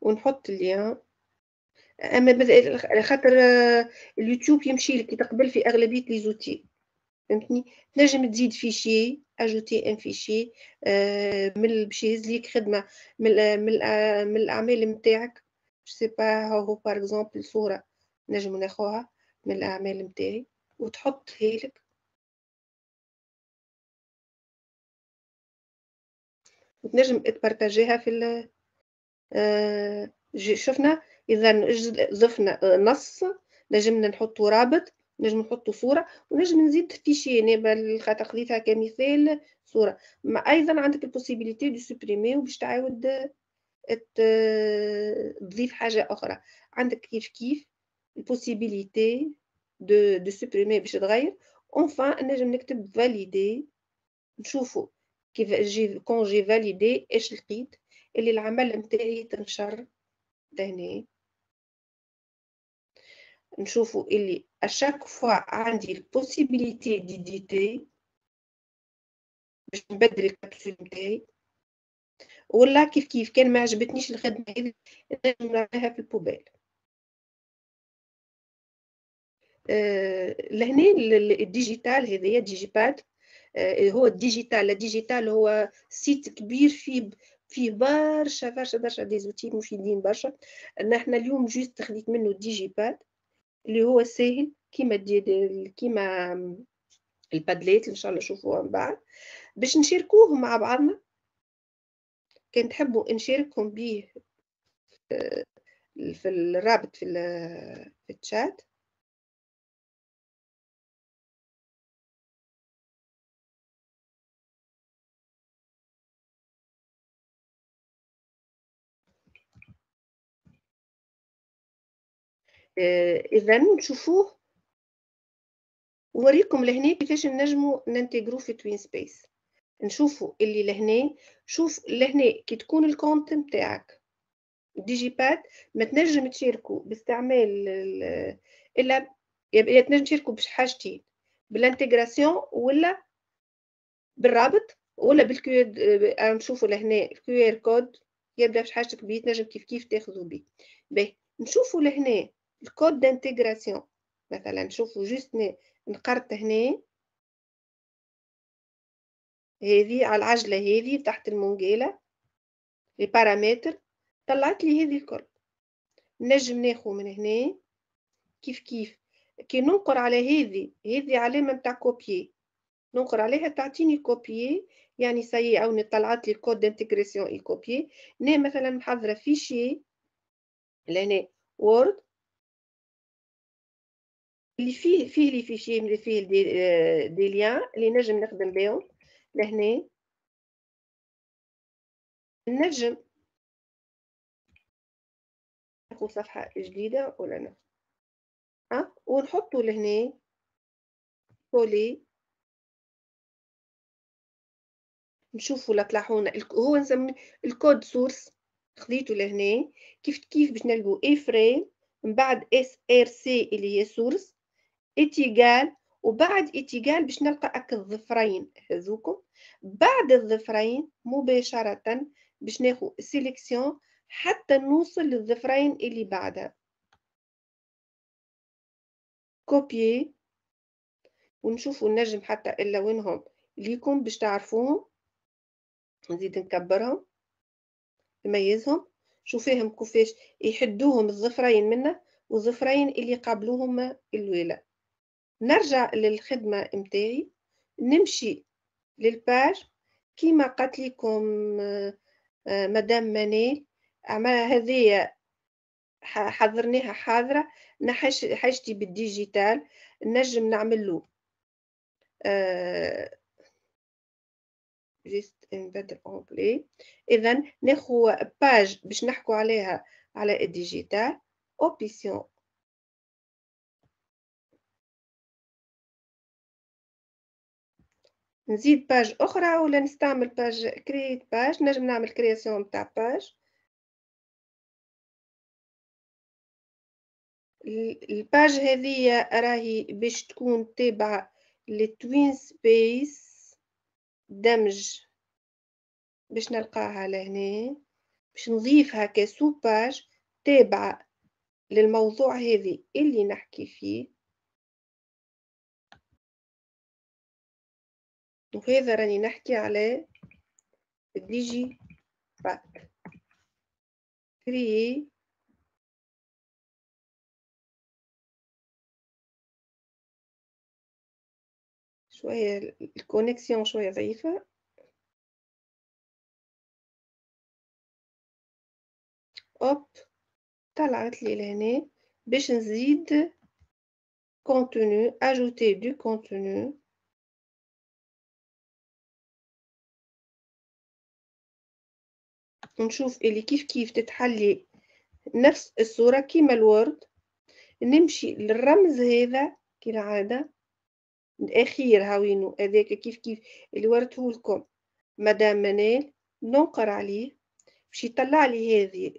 ونحط اللين أما خاطر اليوتيوب يمشي لك تقبل في أغلبية لي زوتي. فهمتني؟ تنجم تزيد فيشي أجوتي أن فيشي من باش يهز ليك خدمة من من من الأعمال نتاعك c'est pas هو par exemple صورة نجم ناخوها من الأعمال نتاعي وتحط هيلك. وتنجم تبارتاجيها في آه شفنا؟ إذا ضفنا نص نجمنا نحطو رابط نجم نحطو صورة ونجم نزيد fichier أنا خاطر خذيتها كمثال صورة. أما أيضا عندك ال possibilité de supprimer وباش تعاود تضيف حاجة أخرى. عندك كيف كيف ال possibilité de de supprimer باش تغير. enfin نجم نكتب valider نشوفو كيف j'ai quand j'ai validé إيش لقيت؟ اللي العمل نتاعي تنشر لهنا نشوفوا اللي à chaque fois عندي ال possibilité d'éditer باش نبدل الكابسول نتاعي ولا كيف كيف كان ما عجبتنيش الخدمة هذه نجم نعملها في ال poubelle. أه لهنا La Digitale هذايا Digipad. أه هو La Digitale La Digitale هو site كبير فيه فيه برشا برشا برشا des outils مفيدين برشا. إحنا اليوم juste خديت منه Digipad اللي هو ساهل كيما كيما البادليت إن شاء الله نشوفوها من بعد. باش نشاركوه مع بعضنا كان تحبوا نشارككم به في الرابط في الشات اذا نشوفوه. وريكم لهنا كيفاش نجمو ننتجرو في Twinspace نشوفوا اللي لهنا شوف لهنا كي تكون ال compte نتاعك. Digipad ما تنجم تشاركوا باستعمال إلا يا تنجم تشاركوا بحاجتين بال intégration ولا بالرابط ولا بال Q نشوفوا لهنا ال QR code يبدا في حاجتك بيه تنجم كيف كيف تاخذوا بيه. باهي نشوفوا لهنا ال code d'intégration مثلا نشوفوا juste نقرت هنا. هذه على العجلة هذه تحت المونجيلة les paramètres طلعت لي هذه الكل. نجم ناخذ من هنا. كيف كيف؟ كي ننقر على هذه هذه علامة متاع copier ننقر عليها تعطيني copier يعني سي أو طلعت لي code d'intégration اي هنا مثلا محضرة fichier لهنا Word اللي فيه فيه les fichiers اللي فيه des, des liens اللي نجم نخدم بهم لهنا. نجم. ناخذ صفحة جديدة ولا لا؟ أه؟ ونحطه لهنا. coller نشوفوا لا تلاحظونا هو نسمي ال code source. خذيته لهنا. كيف كيف باش نلقوا iframe من بعد src اللي هي source égal وبعد اتيجال باش نلقى اك الظفرين هذوكم بعد الظفرين مباشرة باش ناخذ sélection حتى نوصل للظفرين اللي بعدها. كوبيي ونشوفوا النجم حتى إلا وينهم ليكم باش تعرفوهم. نزيد نكبرهم. نميزهم. شوفيهم كيفاش؟ يحدوهم الظفرين منا والظفرين اللي قابلوهم الويلة. نرجع للخدمة متاعي نمشي للباج كيما قالت لكم آه، آه، مدام منال. هذه حضرناها حاضرة. حاجتي ب La Digitale. نجم نعمل له juste نبدل onglet اذا ناخو page باش نحكوا عليها على La Digitale. option نزيد page أخرى ولا نستعمل page create page؟ نجم نعمل création نتاع page. ال page هذه راهي باش تكون تابعة ل Twinspace دمج. باش نلقاها لهنا. باش نضيفها ك sous page تابعة للموضوع هذه اللي نحكي فيه. وهذا راني نحكي على Digipad créer شوية ال connexion شوية ضعيفة. hop طلعت لي لهنا باش نزيد contenu ajouter du contenu نشوف اللي كيف كيف تتحلي نفس الصورة كيما ال Word نمشي للرمز هذا كالعادة الأخير هاوينو هذاك كيف كيف اللي ورته لكم مدام منال ننقر عليه. باش يطلع لي هذه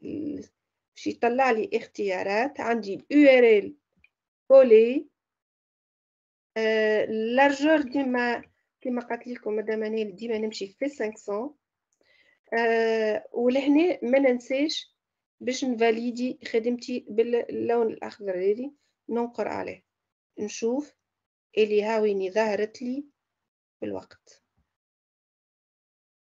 باش يطلع لي اختيارات عندي ال URL coller largeur ديما كما قالت لكم مدام منال ديما نمشي في 500 أه ولهنا ما ننساش باش ن valider خدمتي باللون الأخضر هذه ننقر عليه. نشوف اللي هاويني ظهرت لي بالوقت.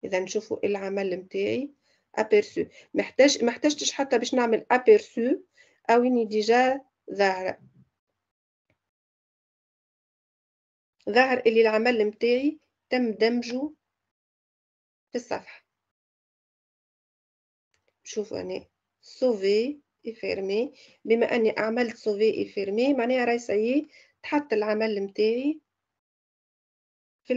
إذا نشوفوا العمل متاعي. aperçu محتاج محتاجتش حتى باش نعمل aperçu اويني déjà ظاهرة. ظاهر اللي العمل متاعي تم دمجه في الصفحة. شوفوا أنا sauver fermer بما أني عملت sauver fermer معناها راهي سي تحط العمل متاعي في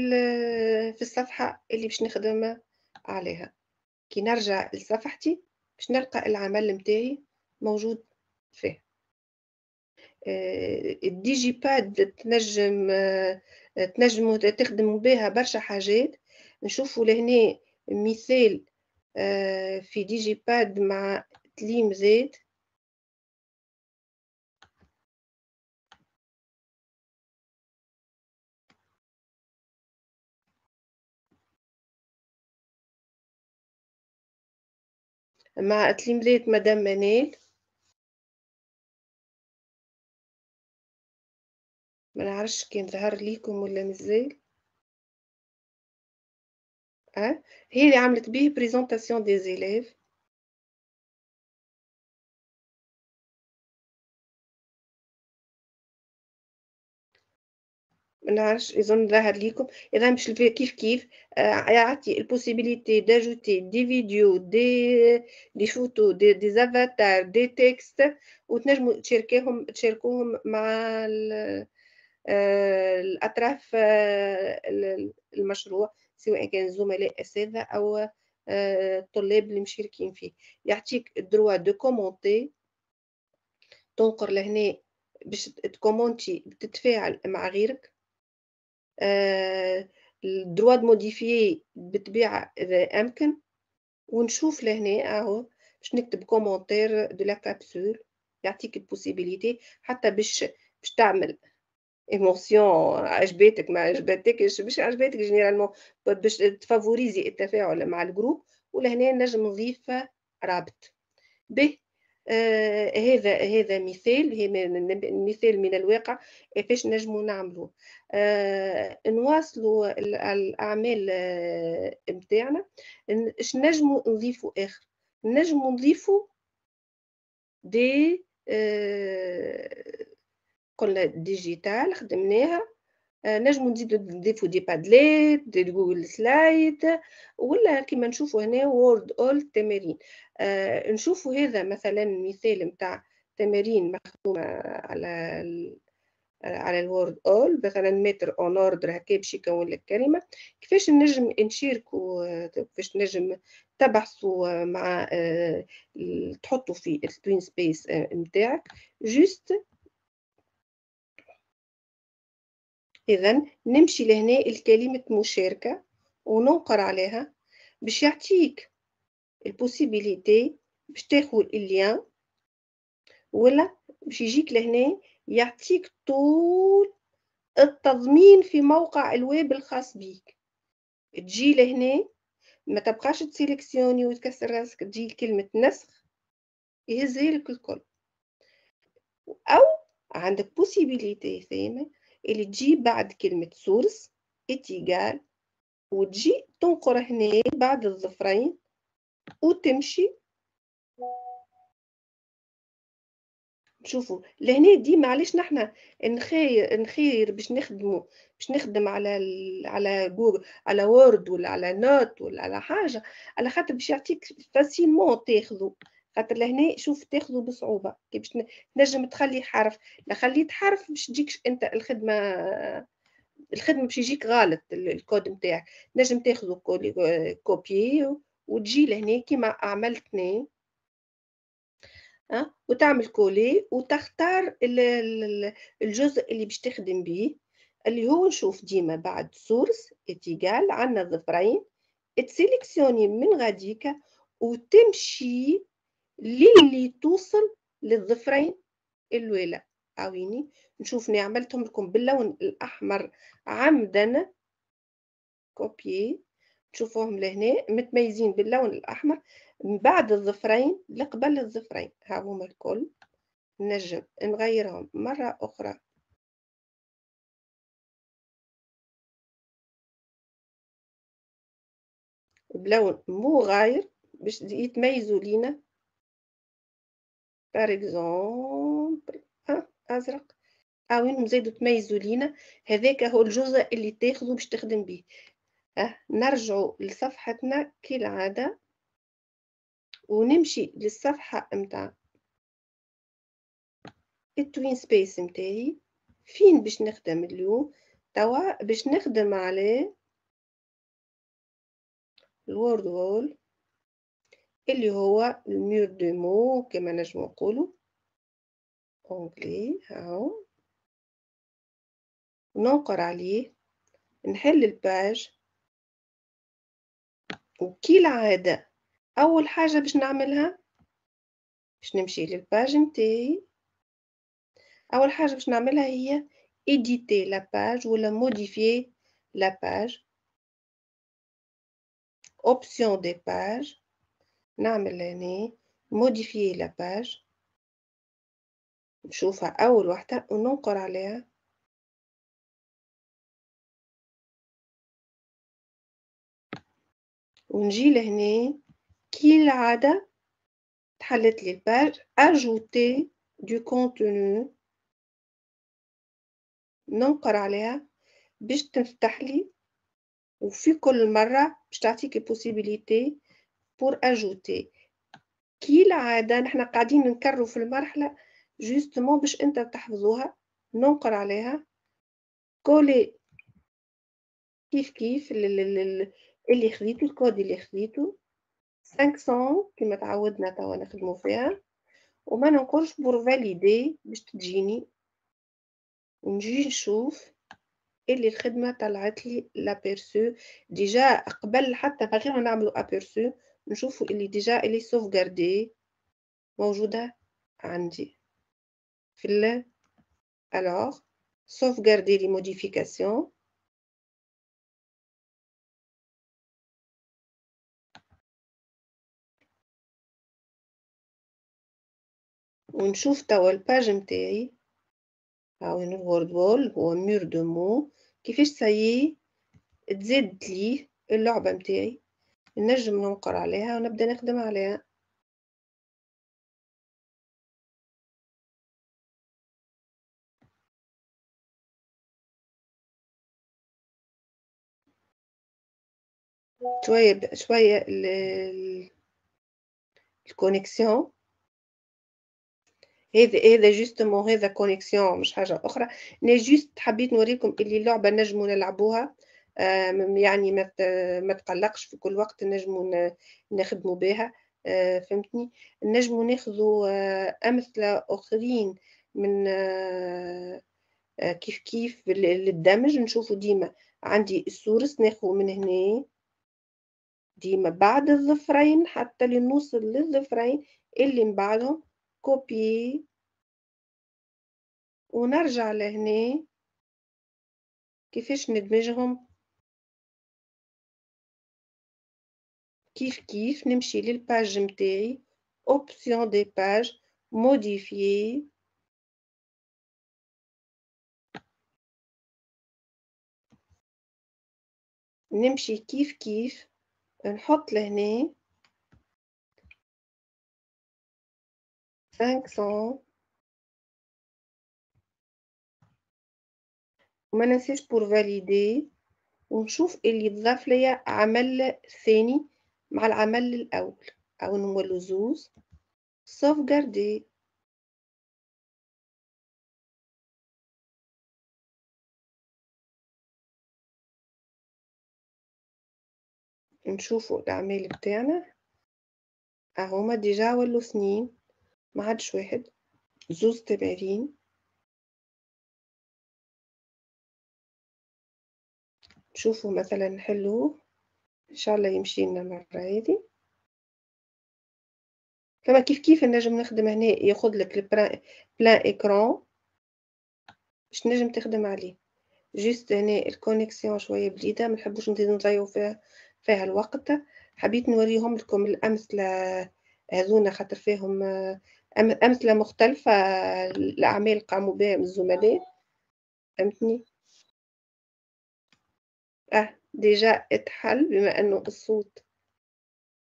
في الصفحة اللي باش نخدم عليها. كي نرجع لصفحتي باش نلقى العمل متاعي موجود فيه. آه، ال Digipad تنجم آه، تنجم تخدم بها برشا حاجات. نشوفوا لهنا مثال في Digipad مع تليم زيت مع تلمذات مدام منال ما نعرفش كان ظهر ليكم ولا مازال هي اللي عملت به présentation des élèves ما نعرفش يظن ظهر ليكم اذا مش كيف كيف يعطي ال possibilité d'ajouter des vidéos des des photos des des avatars des textes وتنجموا تشاركوهم تشاركوهم مع الاطراف المشروع سواء كان زملاء اساتذه أو الطلاب اللي مشاركين فيه. يعطيك ال droit de commenter. تنقر لهنا باش ت commenter تتفاعل مع غيرك. ال droit de modifier بالطبيعة اذا أمكن. ونشوف لهنا أهو باش نكتب commentaire de la capsule. يعطيك ال possibilité حتى باش باش تعمل émotion عجبتك ما عجبتكش مش عجبتك généralement باش ت favoriser التفاعل مع ال groupe ولهنا نجم نضيف رابط. به آه هذا هذا مثال مثال من الواقع كيفاش نجموا نعملوا آه نواصلوا الأعمال نتاعنا آه إش نجموا نضيفوا آخر. نجموا نضيفوا des آه قلنا digital خدمناها. آه، نجمو نزيدو نضيفو des Padlet des Google Slides ولا كيما نشوفو هنا Wordwall تمارين. آه نشوفو هذا مثلا مثال متاع تمارين مخدومة على على ال Wordwall. مثلا mettre en ordre هكا باش يكون لك كلمة. كيفاش نجم نشاركوا كيفاش نجم تبحثوا مع آه تحطوا في ال TwinSpace نتاعك juste إذا نمشي لهنا الكلمة مشاركة وننقر عليها باش يعطيك ال possibilité باش تاخذ ال lien ولا باش يجيك لهنا يعطيك طول التضمين في موقع الويب الخاص بيك. تجي لهنا ما تبقاش ت sélectionner وتكسر راسك تجي كلمة نسخ يهزها لك الكل. أو عندك possibilité ثانية اللي تجي بعد كلمة source égal وتجي تنقر هنا بعد الظفرين وتمشي شوفوا لهنا دي معلش نحنا نخير نخير باش نخدمو باش نخدم على على جوجل على Word ولا على note ولا على حاجة على خاطر باش يعطيك facilement تاخذو. خاطر لهنا شوف تاخذه بصعوبة. كي باش تنجم تخلي حرف لا خليت حرف باش تجيكش أنت الخدمة الخدمة باش يجيك غلط الكود نتاعك نجم تاخذه copier وتجي لهنا كيما عملت اثنين أه؟ وتعمل coller وتختار الجزء اللي باش تخدم به اللي هو نشوف ديما بعد source égal عندنا ظفرين ت sélectionner من غاديكا وتمشي للي توصل للظفرين الولا عاويني نشوفني عملتهم لكم باللون الأحمر عمدا. كوبي. تشوفوهم لهنا متميزين باللون الأحمر من بعد الظفرين لقبل الظفرين. هاهما الكل. نجم. نغيرهم مرة أخرى. بلون مغاير باش يتميزوا لينا. par exemple ها أزرق. آه وين زيدوا تميزوا لينا؟ هذاك هو الجزء اللي تاخذوا باش تخدم به آه نرجعوا لصفحتنا كالعادة ونمشي للصفحة متاع ال TwinSpace متاعي. فين باش نخدم اليوم؟ توا باش نخدم عليه ال Wordwall اللي هو ال mur de mots كما نجم نقولوا en anglais هاو ننقر عليه. نحل ال page. وكي العادة أول حاجة باش نعملها؟ باش نمشي لل page نتاعي. أول حاجة باش نعملها هي éditer la page ولا modifier la page. option de page نعمل هنا modifier la page نشوفها أول واحدة وننقر عليها. ونجي لهنا كي العادة تحلت لي ال page ajouter du contenu ننقر عليها باش تفتح لي. وفي كل مرة باش تعطيك possibilité pour ajouter كي العادة نحنا قاعدين نكرروا في المرحلة justement باش انت تحفظوها ننقر عليها. coller كيف كيف؟ اللي خذيتو الكود اللي خذيتو 500 كما تعودنا توا نخدمو فيها. وما ننقرش pour valider باش تجيني. ونجي نشوف اللي الخدمة طلعت لي l'aperçu déjà قبل حتى من غير ما نعملو aperçu نشوفو اللي ديجا اللي سوفغاردي موجودة عندي. في ال alors sauvegarder les modifications. ونشوف توا ال page متاعي. ها وين ال Wordwall هو mur de mots كيفاش سايي؟ تزادت لي اللعبة متاعي. نجم ننقر عليها ونبدأ نخدم عليها. شوية شوية ال connexion. هذا هذا justement هذا connexion مش حاجة أخرى. أنا juste حبيت نوريكم اللي اللعبه نجموا نلعبوها. يعني ما ما تقلقش في كل وقت نجموا نخدموا بها آه، فهمتني؟ نجموا ناخذوا آه، أمثلة آخرين من آه، كيف كيف للدمج نشوفوا ديما عندي ال source ناخذ من هنا ديما بعد الظفرين حتى لنوصل للظفرين اللي من بعدهم copier ونرجع لهنا كيفاش ندمجهم؟ كيف كيف نمشي لل page متاعي options de page modifier نمشي كيف كيف نحط لهنا 500 وما ننساش بور فاليدي ونشوف اللي تضاف ليا عمل ثاني مع العمل الأول أو نولو زوز sauvegarder نشوفوا الأعمال بتاعنا. اهما déjà ولو سنين. ما عادش واحد. زوز تمارين نشوفوا مثلا نحلوه. إن شاء الله يمشي لنا مرة هذه. كما كيف كيف نجم نخدم هنا ياخذ لك ال plein écran باش نجم تخدم عليه. juste هنا ال connexion شوية بليدة ما نحبوش نزيدو نضيعو فيها فيها الوقت. حبيت نوريهم لكم الأمثلة هذونا خاطر فيهم أمثلة مختلفة الأعمال قاموا بها الزملاء. فهمتني؟ أه. déjà اتحل بما أنه الصوت.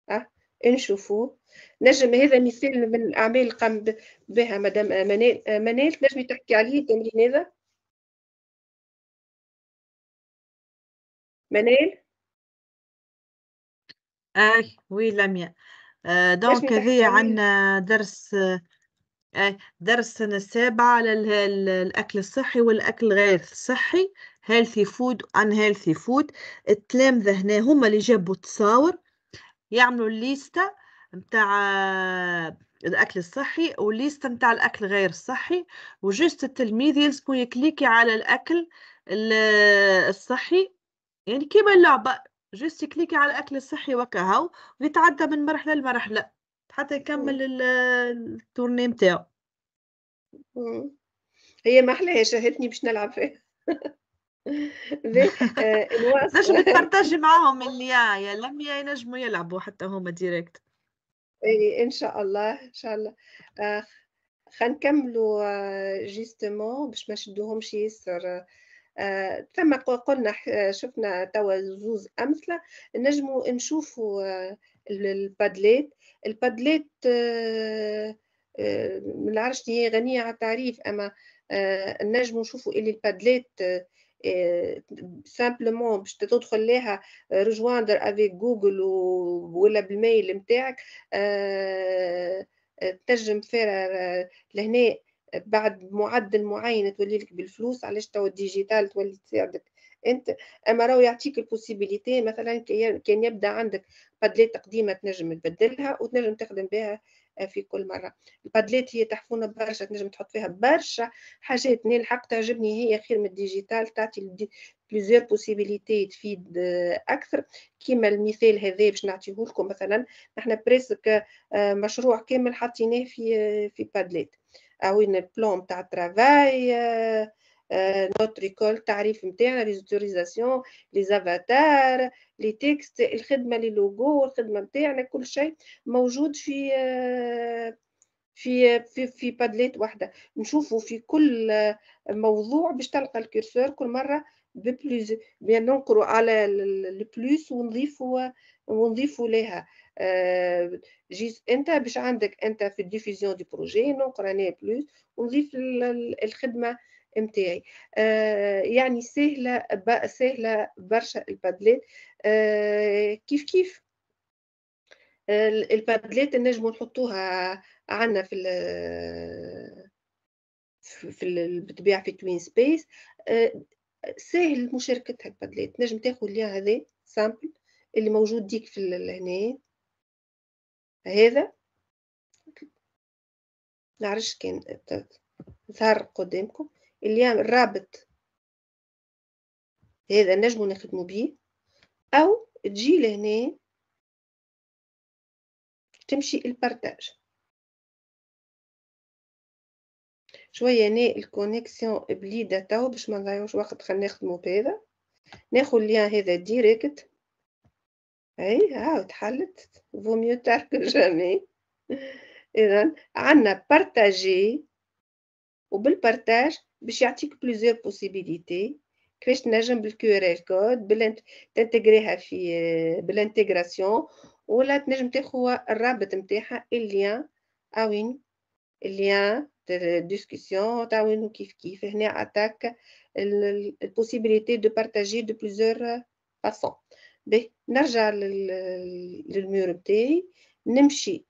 أه؟ نشوفوه نجم هذا مثال من الأعمال اللي قام بها مدام منال. منال تنجمي تحكي عليه التمرين هذا؟ منال؟ اي oui لميا. آه، donc هذه عندنا درس آه، درس السنة السابعة على الأكل الصحي والأكل غير الصحي healthy food unhealthy food. التلامذة هنا هما اللي جابوا التصاور يعملوا الليستة متاع الأكل الصحي والليستة متاع الأكل غير الصحي. و juste التلميذ يلزمو يكليكي على الأكل الصحي. يعني كيما اللعبة juste كليكي على الأكل الصحي وكهو ويتعدى من مرحلة لمرحلة حتى يكمل ال tournée متاعو. هي ما أحلاها شاهدني باش نلعب فيها. نجم تبارتاجي معاهم اللي يا لم ينجموا يلعبوا حتى هما direct إيه، إن شاء الله إن شاء الله. آه نكملوا justement باش ما نشدوهمش ياسر آه ثم قلنا شفنا توا زوز أمثلة. نجموا نشوفوا آه ال Padlet. ال Padlet آه آه ما نعرفش هي غنية على التعريف أما آه نجموا نشوفوا اللي ال Padlet آه simplement باش تدخل لها rejoindre avec Google ولا بال mail نتاعك تنجم فيها لهنا بعد معدل معين تولي لك بالفلوس. علاش توا ال digital تولي تساعدك أنت؟ أما راهو يعطيك ال possibilité مثلا كان يبدأ عندك Padlet قديمه تنجم تبدلها وتنجم تخدم بها في كل مرة. ال Padlet هي تحفونه برشا تنجم تحط فيها برشا حاجات ني الحق تعجبني هي خير من ال digital تعطي plusieurs possibilités تفيد أكثر. كيما المثال هذا باش نعطيه لكم مثلا نحن presque آه، مشروع كامل حطيناه في في Padlet. أو plan تاع travail notre école التعريف نتاعنا les autorisations les avatars les textes الخدمه les logos الخدمه نتاعنا كل شيء موجود في في في في Padlet واحدة نشوفوا في كل موضوع باش تلقى ال curseur كل مره ببلوز بيان ننقروا على ال plus ونضيفوا ونضيفوا لها juste انت باش عندك انت في ال division du projet نقرا أنا plus ونضيف الخدمه نتاعي آه يعني سهلة سهلة برشا ال Padlet. آه كيف كيف؟ ال Padlet نجموا نحطوها عندنا في في بالطبيعه في TwinSpace. آه سهل مشاركتها ال Padlet. نجم تاخذ ليها هذا simple اللي موجود ديك في هنا. هذا. نعرفش كان ظهر قدامكم. اللي الرابط هذا نجمو نخدمو بيه أو تجي لهنا تمشي ال partage. شوية هنا ال connexion بليده تو باش ما نضيعوش وقت خلينا نخدمو بهذا. ناخذ ال lien هذا direct أي ها تحلت. vaut mieux tard que jamais اذا عندنا partager وبال partage باش يعطيك plusieurs possibilités كيفاش تنجم بال QR code ت intégrer يها في بال intégration ولا تنجم تاخذ الرابط نتاعها ال lien وين ال lien discussion تاع وين كيف كيف هنا عطاك ال possibilité de partager de plusieurs façons باهي نرجع لل mur متاعي نمشي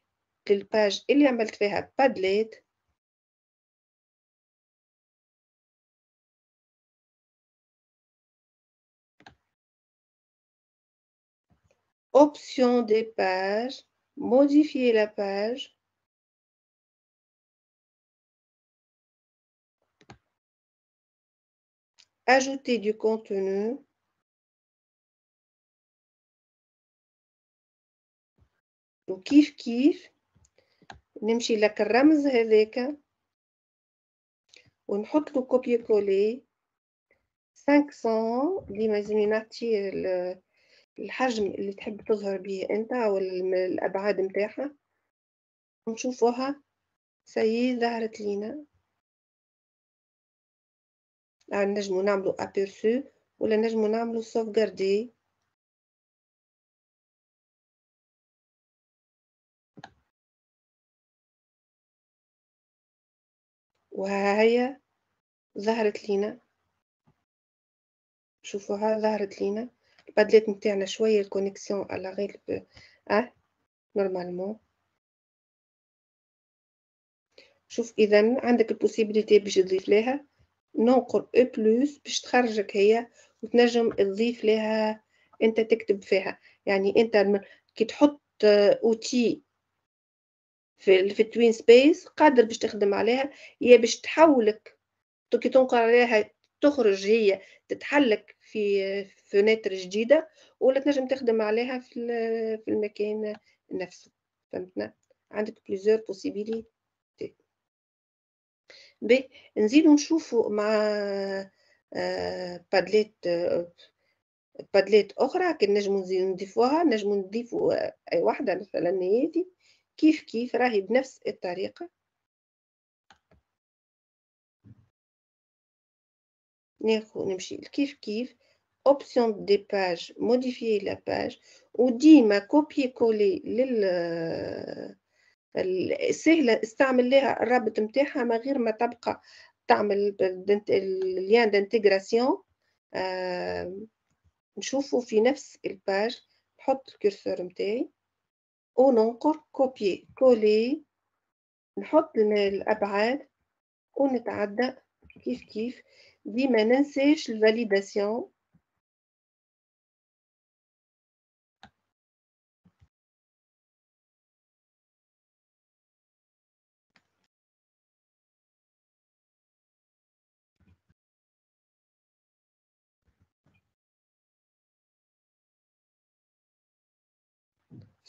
لل page اللي عملت فيها Padlet option des pages, modifier la page. Ajouter du contenu. وكيف كيف نمشي لك الرمز هذاك ونحط له كوبي كولي 500 اللي لازم نعطيه الحجم اللي تحب تظهر به أنت أو الأبعاد متاعها ونشوفوها si ظهرت لينا. نجمو نعملو aperçu ولا نجمو نعملو sauvegarder وهي ظهرت لينا. شوفوها ظهرت لينا. ال Padlet نتاعنا شوية ال connexion على غير آه normalement شوف إذا عندك ال possibilité باش تضيف لها ننقر أو plus باش تخرجك هي وتنجم تضيف لها أنت تكتب فيها. يعني أنت كي تحط outil في في ال TwinSpace قادر باش تخدم عليها. هي باش تحولك. كي تنقر عليها تخرج هي تتحلك. في fenêtre جديدة ولا تنجم تخدم عليها في المكان نفسه. فهمتنا؟ عندك plusieurs possibilités puis نزيدو نشوفو مع Padlet Padlet أخرى. كي نجمو نضيفوها نجمو نضيفو أي واحدة مثلا هذه كيف كيف؟ راهي بنفس الطريقة. ناخذ نمشي كيف كيف؟ options de page modifier la page وديما copier coller لل سهلة استعمل لها الرابط نتاعها من غير ما تبقى تعمل ال lien d'intégration آه نشوفه في نفس ال page نحط ال curseur نتاعي وننقر copier coller نحط الابعاد ونتعدى كيف كيف ديما ننساش ال validation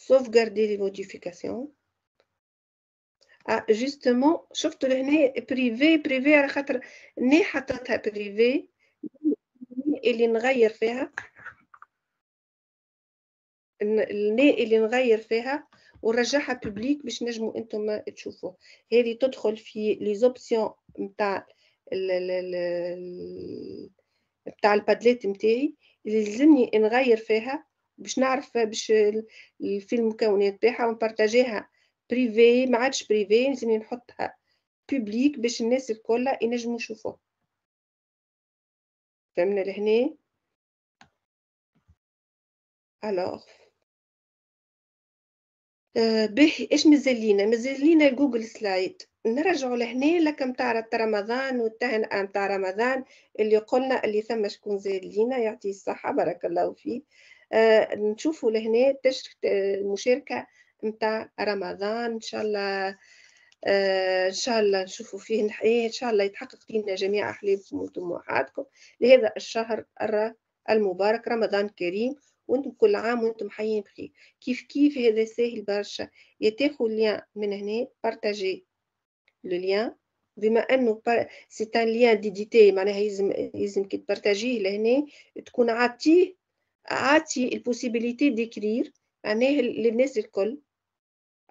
sauvegarder les modifications. آه justement شفتوا لهنا privé privé على خاطر ني حطيتها privé اللي نغير فيها. الني اللي نغير فيها ونرجعها publique باش نجموا أنتم تشوفوا هذه تدخل في les options نتاع نتاع ال Padlet نتاعي اللي لازمني نغير فيها باش نعرف باش في المكونات تاعها ون partager ها privé ما عادش privé لازمني نحطها publique باش الناس الكل ينجموا يشوفوها فهمنا لهنا؟ alors آه باهي. إيش مازال مازال ال Google Slides نرجعوا لهنا لك متاع رمضان والتهنئة متاع رمضان اللي قلنا اللي ثم شكون زاد لينا يعطيه الصحة بارك الله فيه آه نشوفوا لهنا. المشاركة متاع رمضان. إن شاء الله آه إن شاء الله نشوفوا فيه. نحيي إن شاء الله يتحقق لنا جميع أحلامكم وطموحاتكم. لهذا الشهر المبارك رمضان كريم. وأنتم كل عام وأنتم حيين بخير. كيف كيف هذا ساهل برشا. يتاخذ اللين من هنا. بارتاجي لو بما أنه c'est un lien d'éditer معناها يلزم يلزم كي ت partager يه لهنا تكون عاطيه عاطي ال possibilité d'écrire معناه للناس الكل.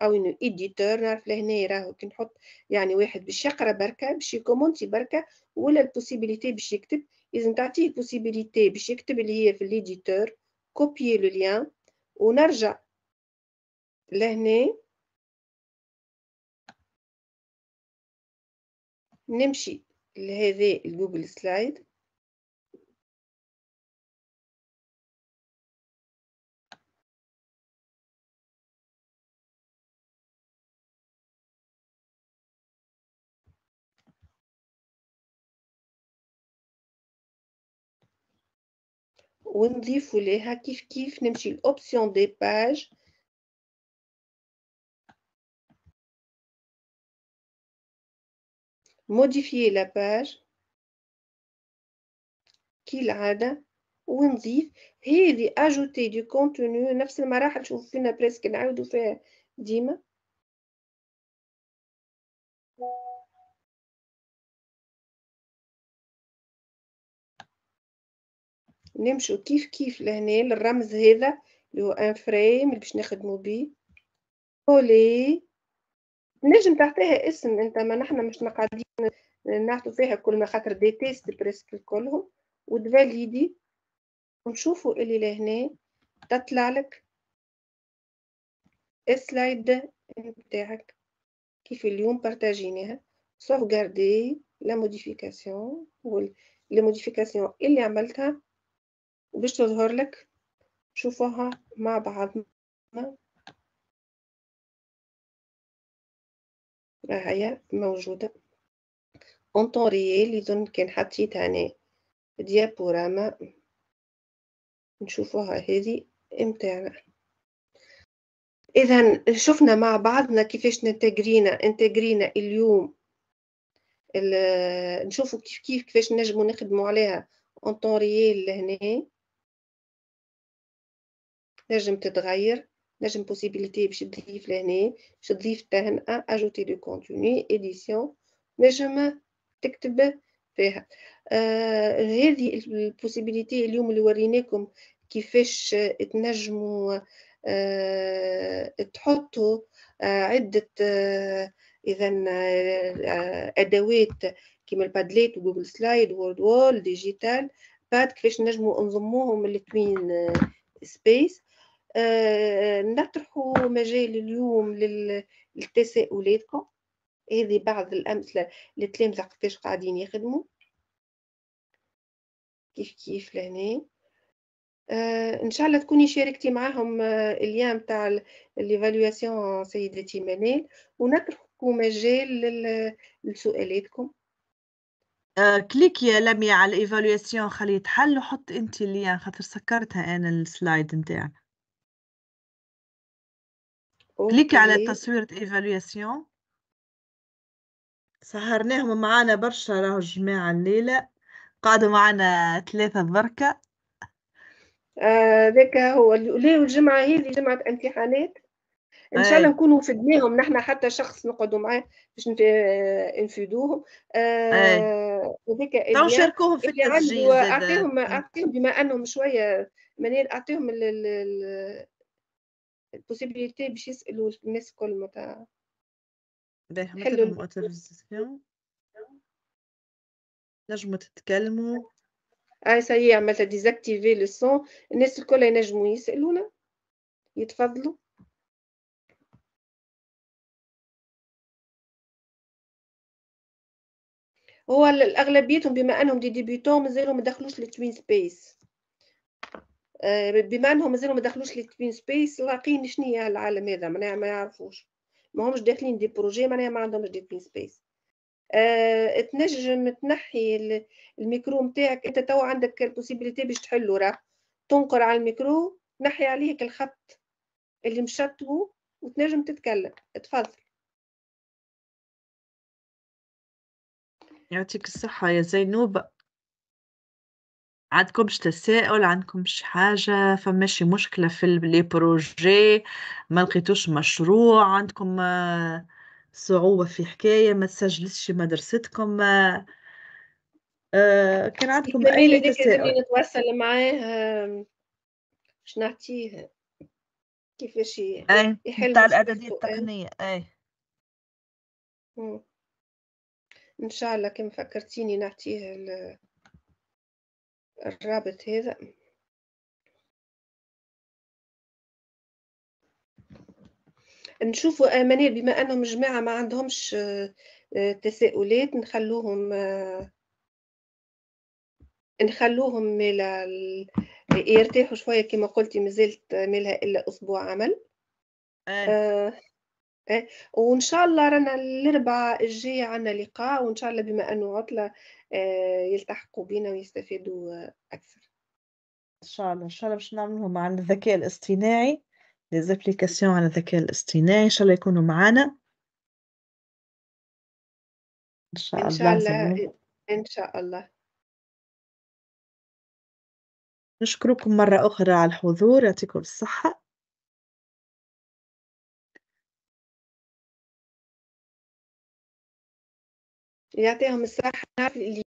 أو إنه éditeur نعرف لهنا راهو كي نحط يعني واحد باش يقرأ بركة باش ي commenter بركة ولا ال possibilité باش يكتب. لازم تعطيه ال possibilité باش يكتب اللي هي في l'éditeur copier le lien ونرجع لهنا نمشي لهذا الجوجل سلايد ونضيف ليها كيف كيف نمشي ل options de page modifier la page كالعادة ونضيف هذه ajouter du contenu نفس المراحل تشوفوا فينا presque نعاودوا فيها ديما نمشو كيف كيف لهنا للرمز هذا اللي هو iframe اللي باش نخدمو بيه. coller نجم تعطيها اسم انت ما نحنا مش قاعدين نعطو فيها كل ما خاطر des tests presque كلهم وت valider ونشوفوا اللي لهنا تطلع لك ال slide نتاعك. كيف اليوم partager ناها. Sauvegarder la modification les modifications اللي عملتها وباش تظهر لك شوفوها مع بعضنا. هي موجودة. en tant que حطيتها أنا diaporama نشوفوها هذه متاعنا اذا شفنا مع بعضنا كيفاش ننتجرينا انتجرينا اليوم. نشوفوا كيف كيف كيفاش نجموا نخدموا عليها. اون طون لهنا. نجم تتغير نجم بوسيبيليتي باش تضيف لهنا باش تضيف تهنئة اجوتي دو كونتوني اديسيون نجم تكتب فيها. آه هذه البوسيبيليتي اليوم اللي وريناكم كيفاش تنجموا تحطوا عدة إذا أدوات كيما ال Padlet و Google Slide و Wordwall Digital Pad كيفاش نجموا نضموهم ال TwinSpace نطرحوا مجال اليوم للتساؤلاتكم. هذه بعض الأمثلة للتلامذة كيفاش قاعدين يخدموا. كيف كيف لهنا. آه إن شاء الله تكوني شاركتي معاهم آه اليوم تاع ليفالواسيون سيدتي منال ونتركوا مجال لسؤالاتكم. آه كليك يا لمي على الايفالواسيون خليه تحل وحط أنت اللي خاطر سكرتها أنا السلايد نتاعنا كليكي على تصويرة ايفالواسيون سهرناهم معانا برشا راهو الجماعة الليلة. قعدوا معانا ثلاثة بركة. ذاك آه هو ليه الجمعة هذه جمعة امتحانات. إن شاء الله نكونوا فدناهم نحن حتى شخص نقعدوا معاه باش نفيدوهم آه هذاك تو شاركوهم في التسجيل اعطيهم أعطيهم بما أنهم شوية منال أعطيهم ال possibilité باش يسألوا الناس الكل متاع حلو. autorisation نجموا تتكلموا ici عملت désactiver le son الناس الكل ينجموا يسألونا. يتفضلوا. هو الأغلبيتهم بما أنهم des débutants مازالوا ما دخلوش لل TwinSpace بما انهم مازالوا ما دخلوش لل TwinSpace واقعين شنو هي العالم هذا؟ معناها ما يعرفوش. ما همش داخلين des projets معناها ما عندهمش des TwinSpace. أه تنجم تنحي الميكرو نتاعك انت تو عندك ال possibilité باش تحلو راه. تنقر على الميكرو تنحي عليك الخط اللي مشطبه وتنجم تتكلم. تفضل. يعطيك الصحة يا زينوب. عندكمش تساؤل عندكمش حاجة فماشي مشكلة في les projets ما لقيتوش مشروع عندكم آه، صعوبة في حكاية ما تسجلتش مدرستكم آه، آه، كان عندكم أي تساؤل؟ نتواصل معاه باش نعطيه كيفاش يحل تاع الإعدادية التقنية أي. إن شاء الله كما فكرتيني نعطيه الرابط هذا نشوفوا آمنية بما أنهم جماعة ما عندهمش آه، تساؤلات نخلوهم آه، نخلوهم ملا يرتاحوا شوية كما قلتي مازلت مالها إلا أسبوع عمل آه. آه. وإن شاء الله رانا الأربعاء الجاي عنا لقاء وإن شاء الله بما أنه عطلة آه يلتحقوا بنا ويستفادوا أكثر. إن شاء الله إن شاء الله باش نعملهم عن الذكاء الاصطناعي ليزابليكاسيون على الذكاء الاصطناعي إن شاء الله يكونوا معانا. إن شاء الله إن شاء الله إن شاء الله. نشكركم مرة أخرى على الحضور يعطيكم الصحة. يعطيهم الصحة اللي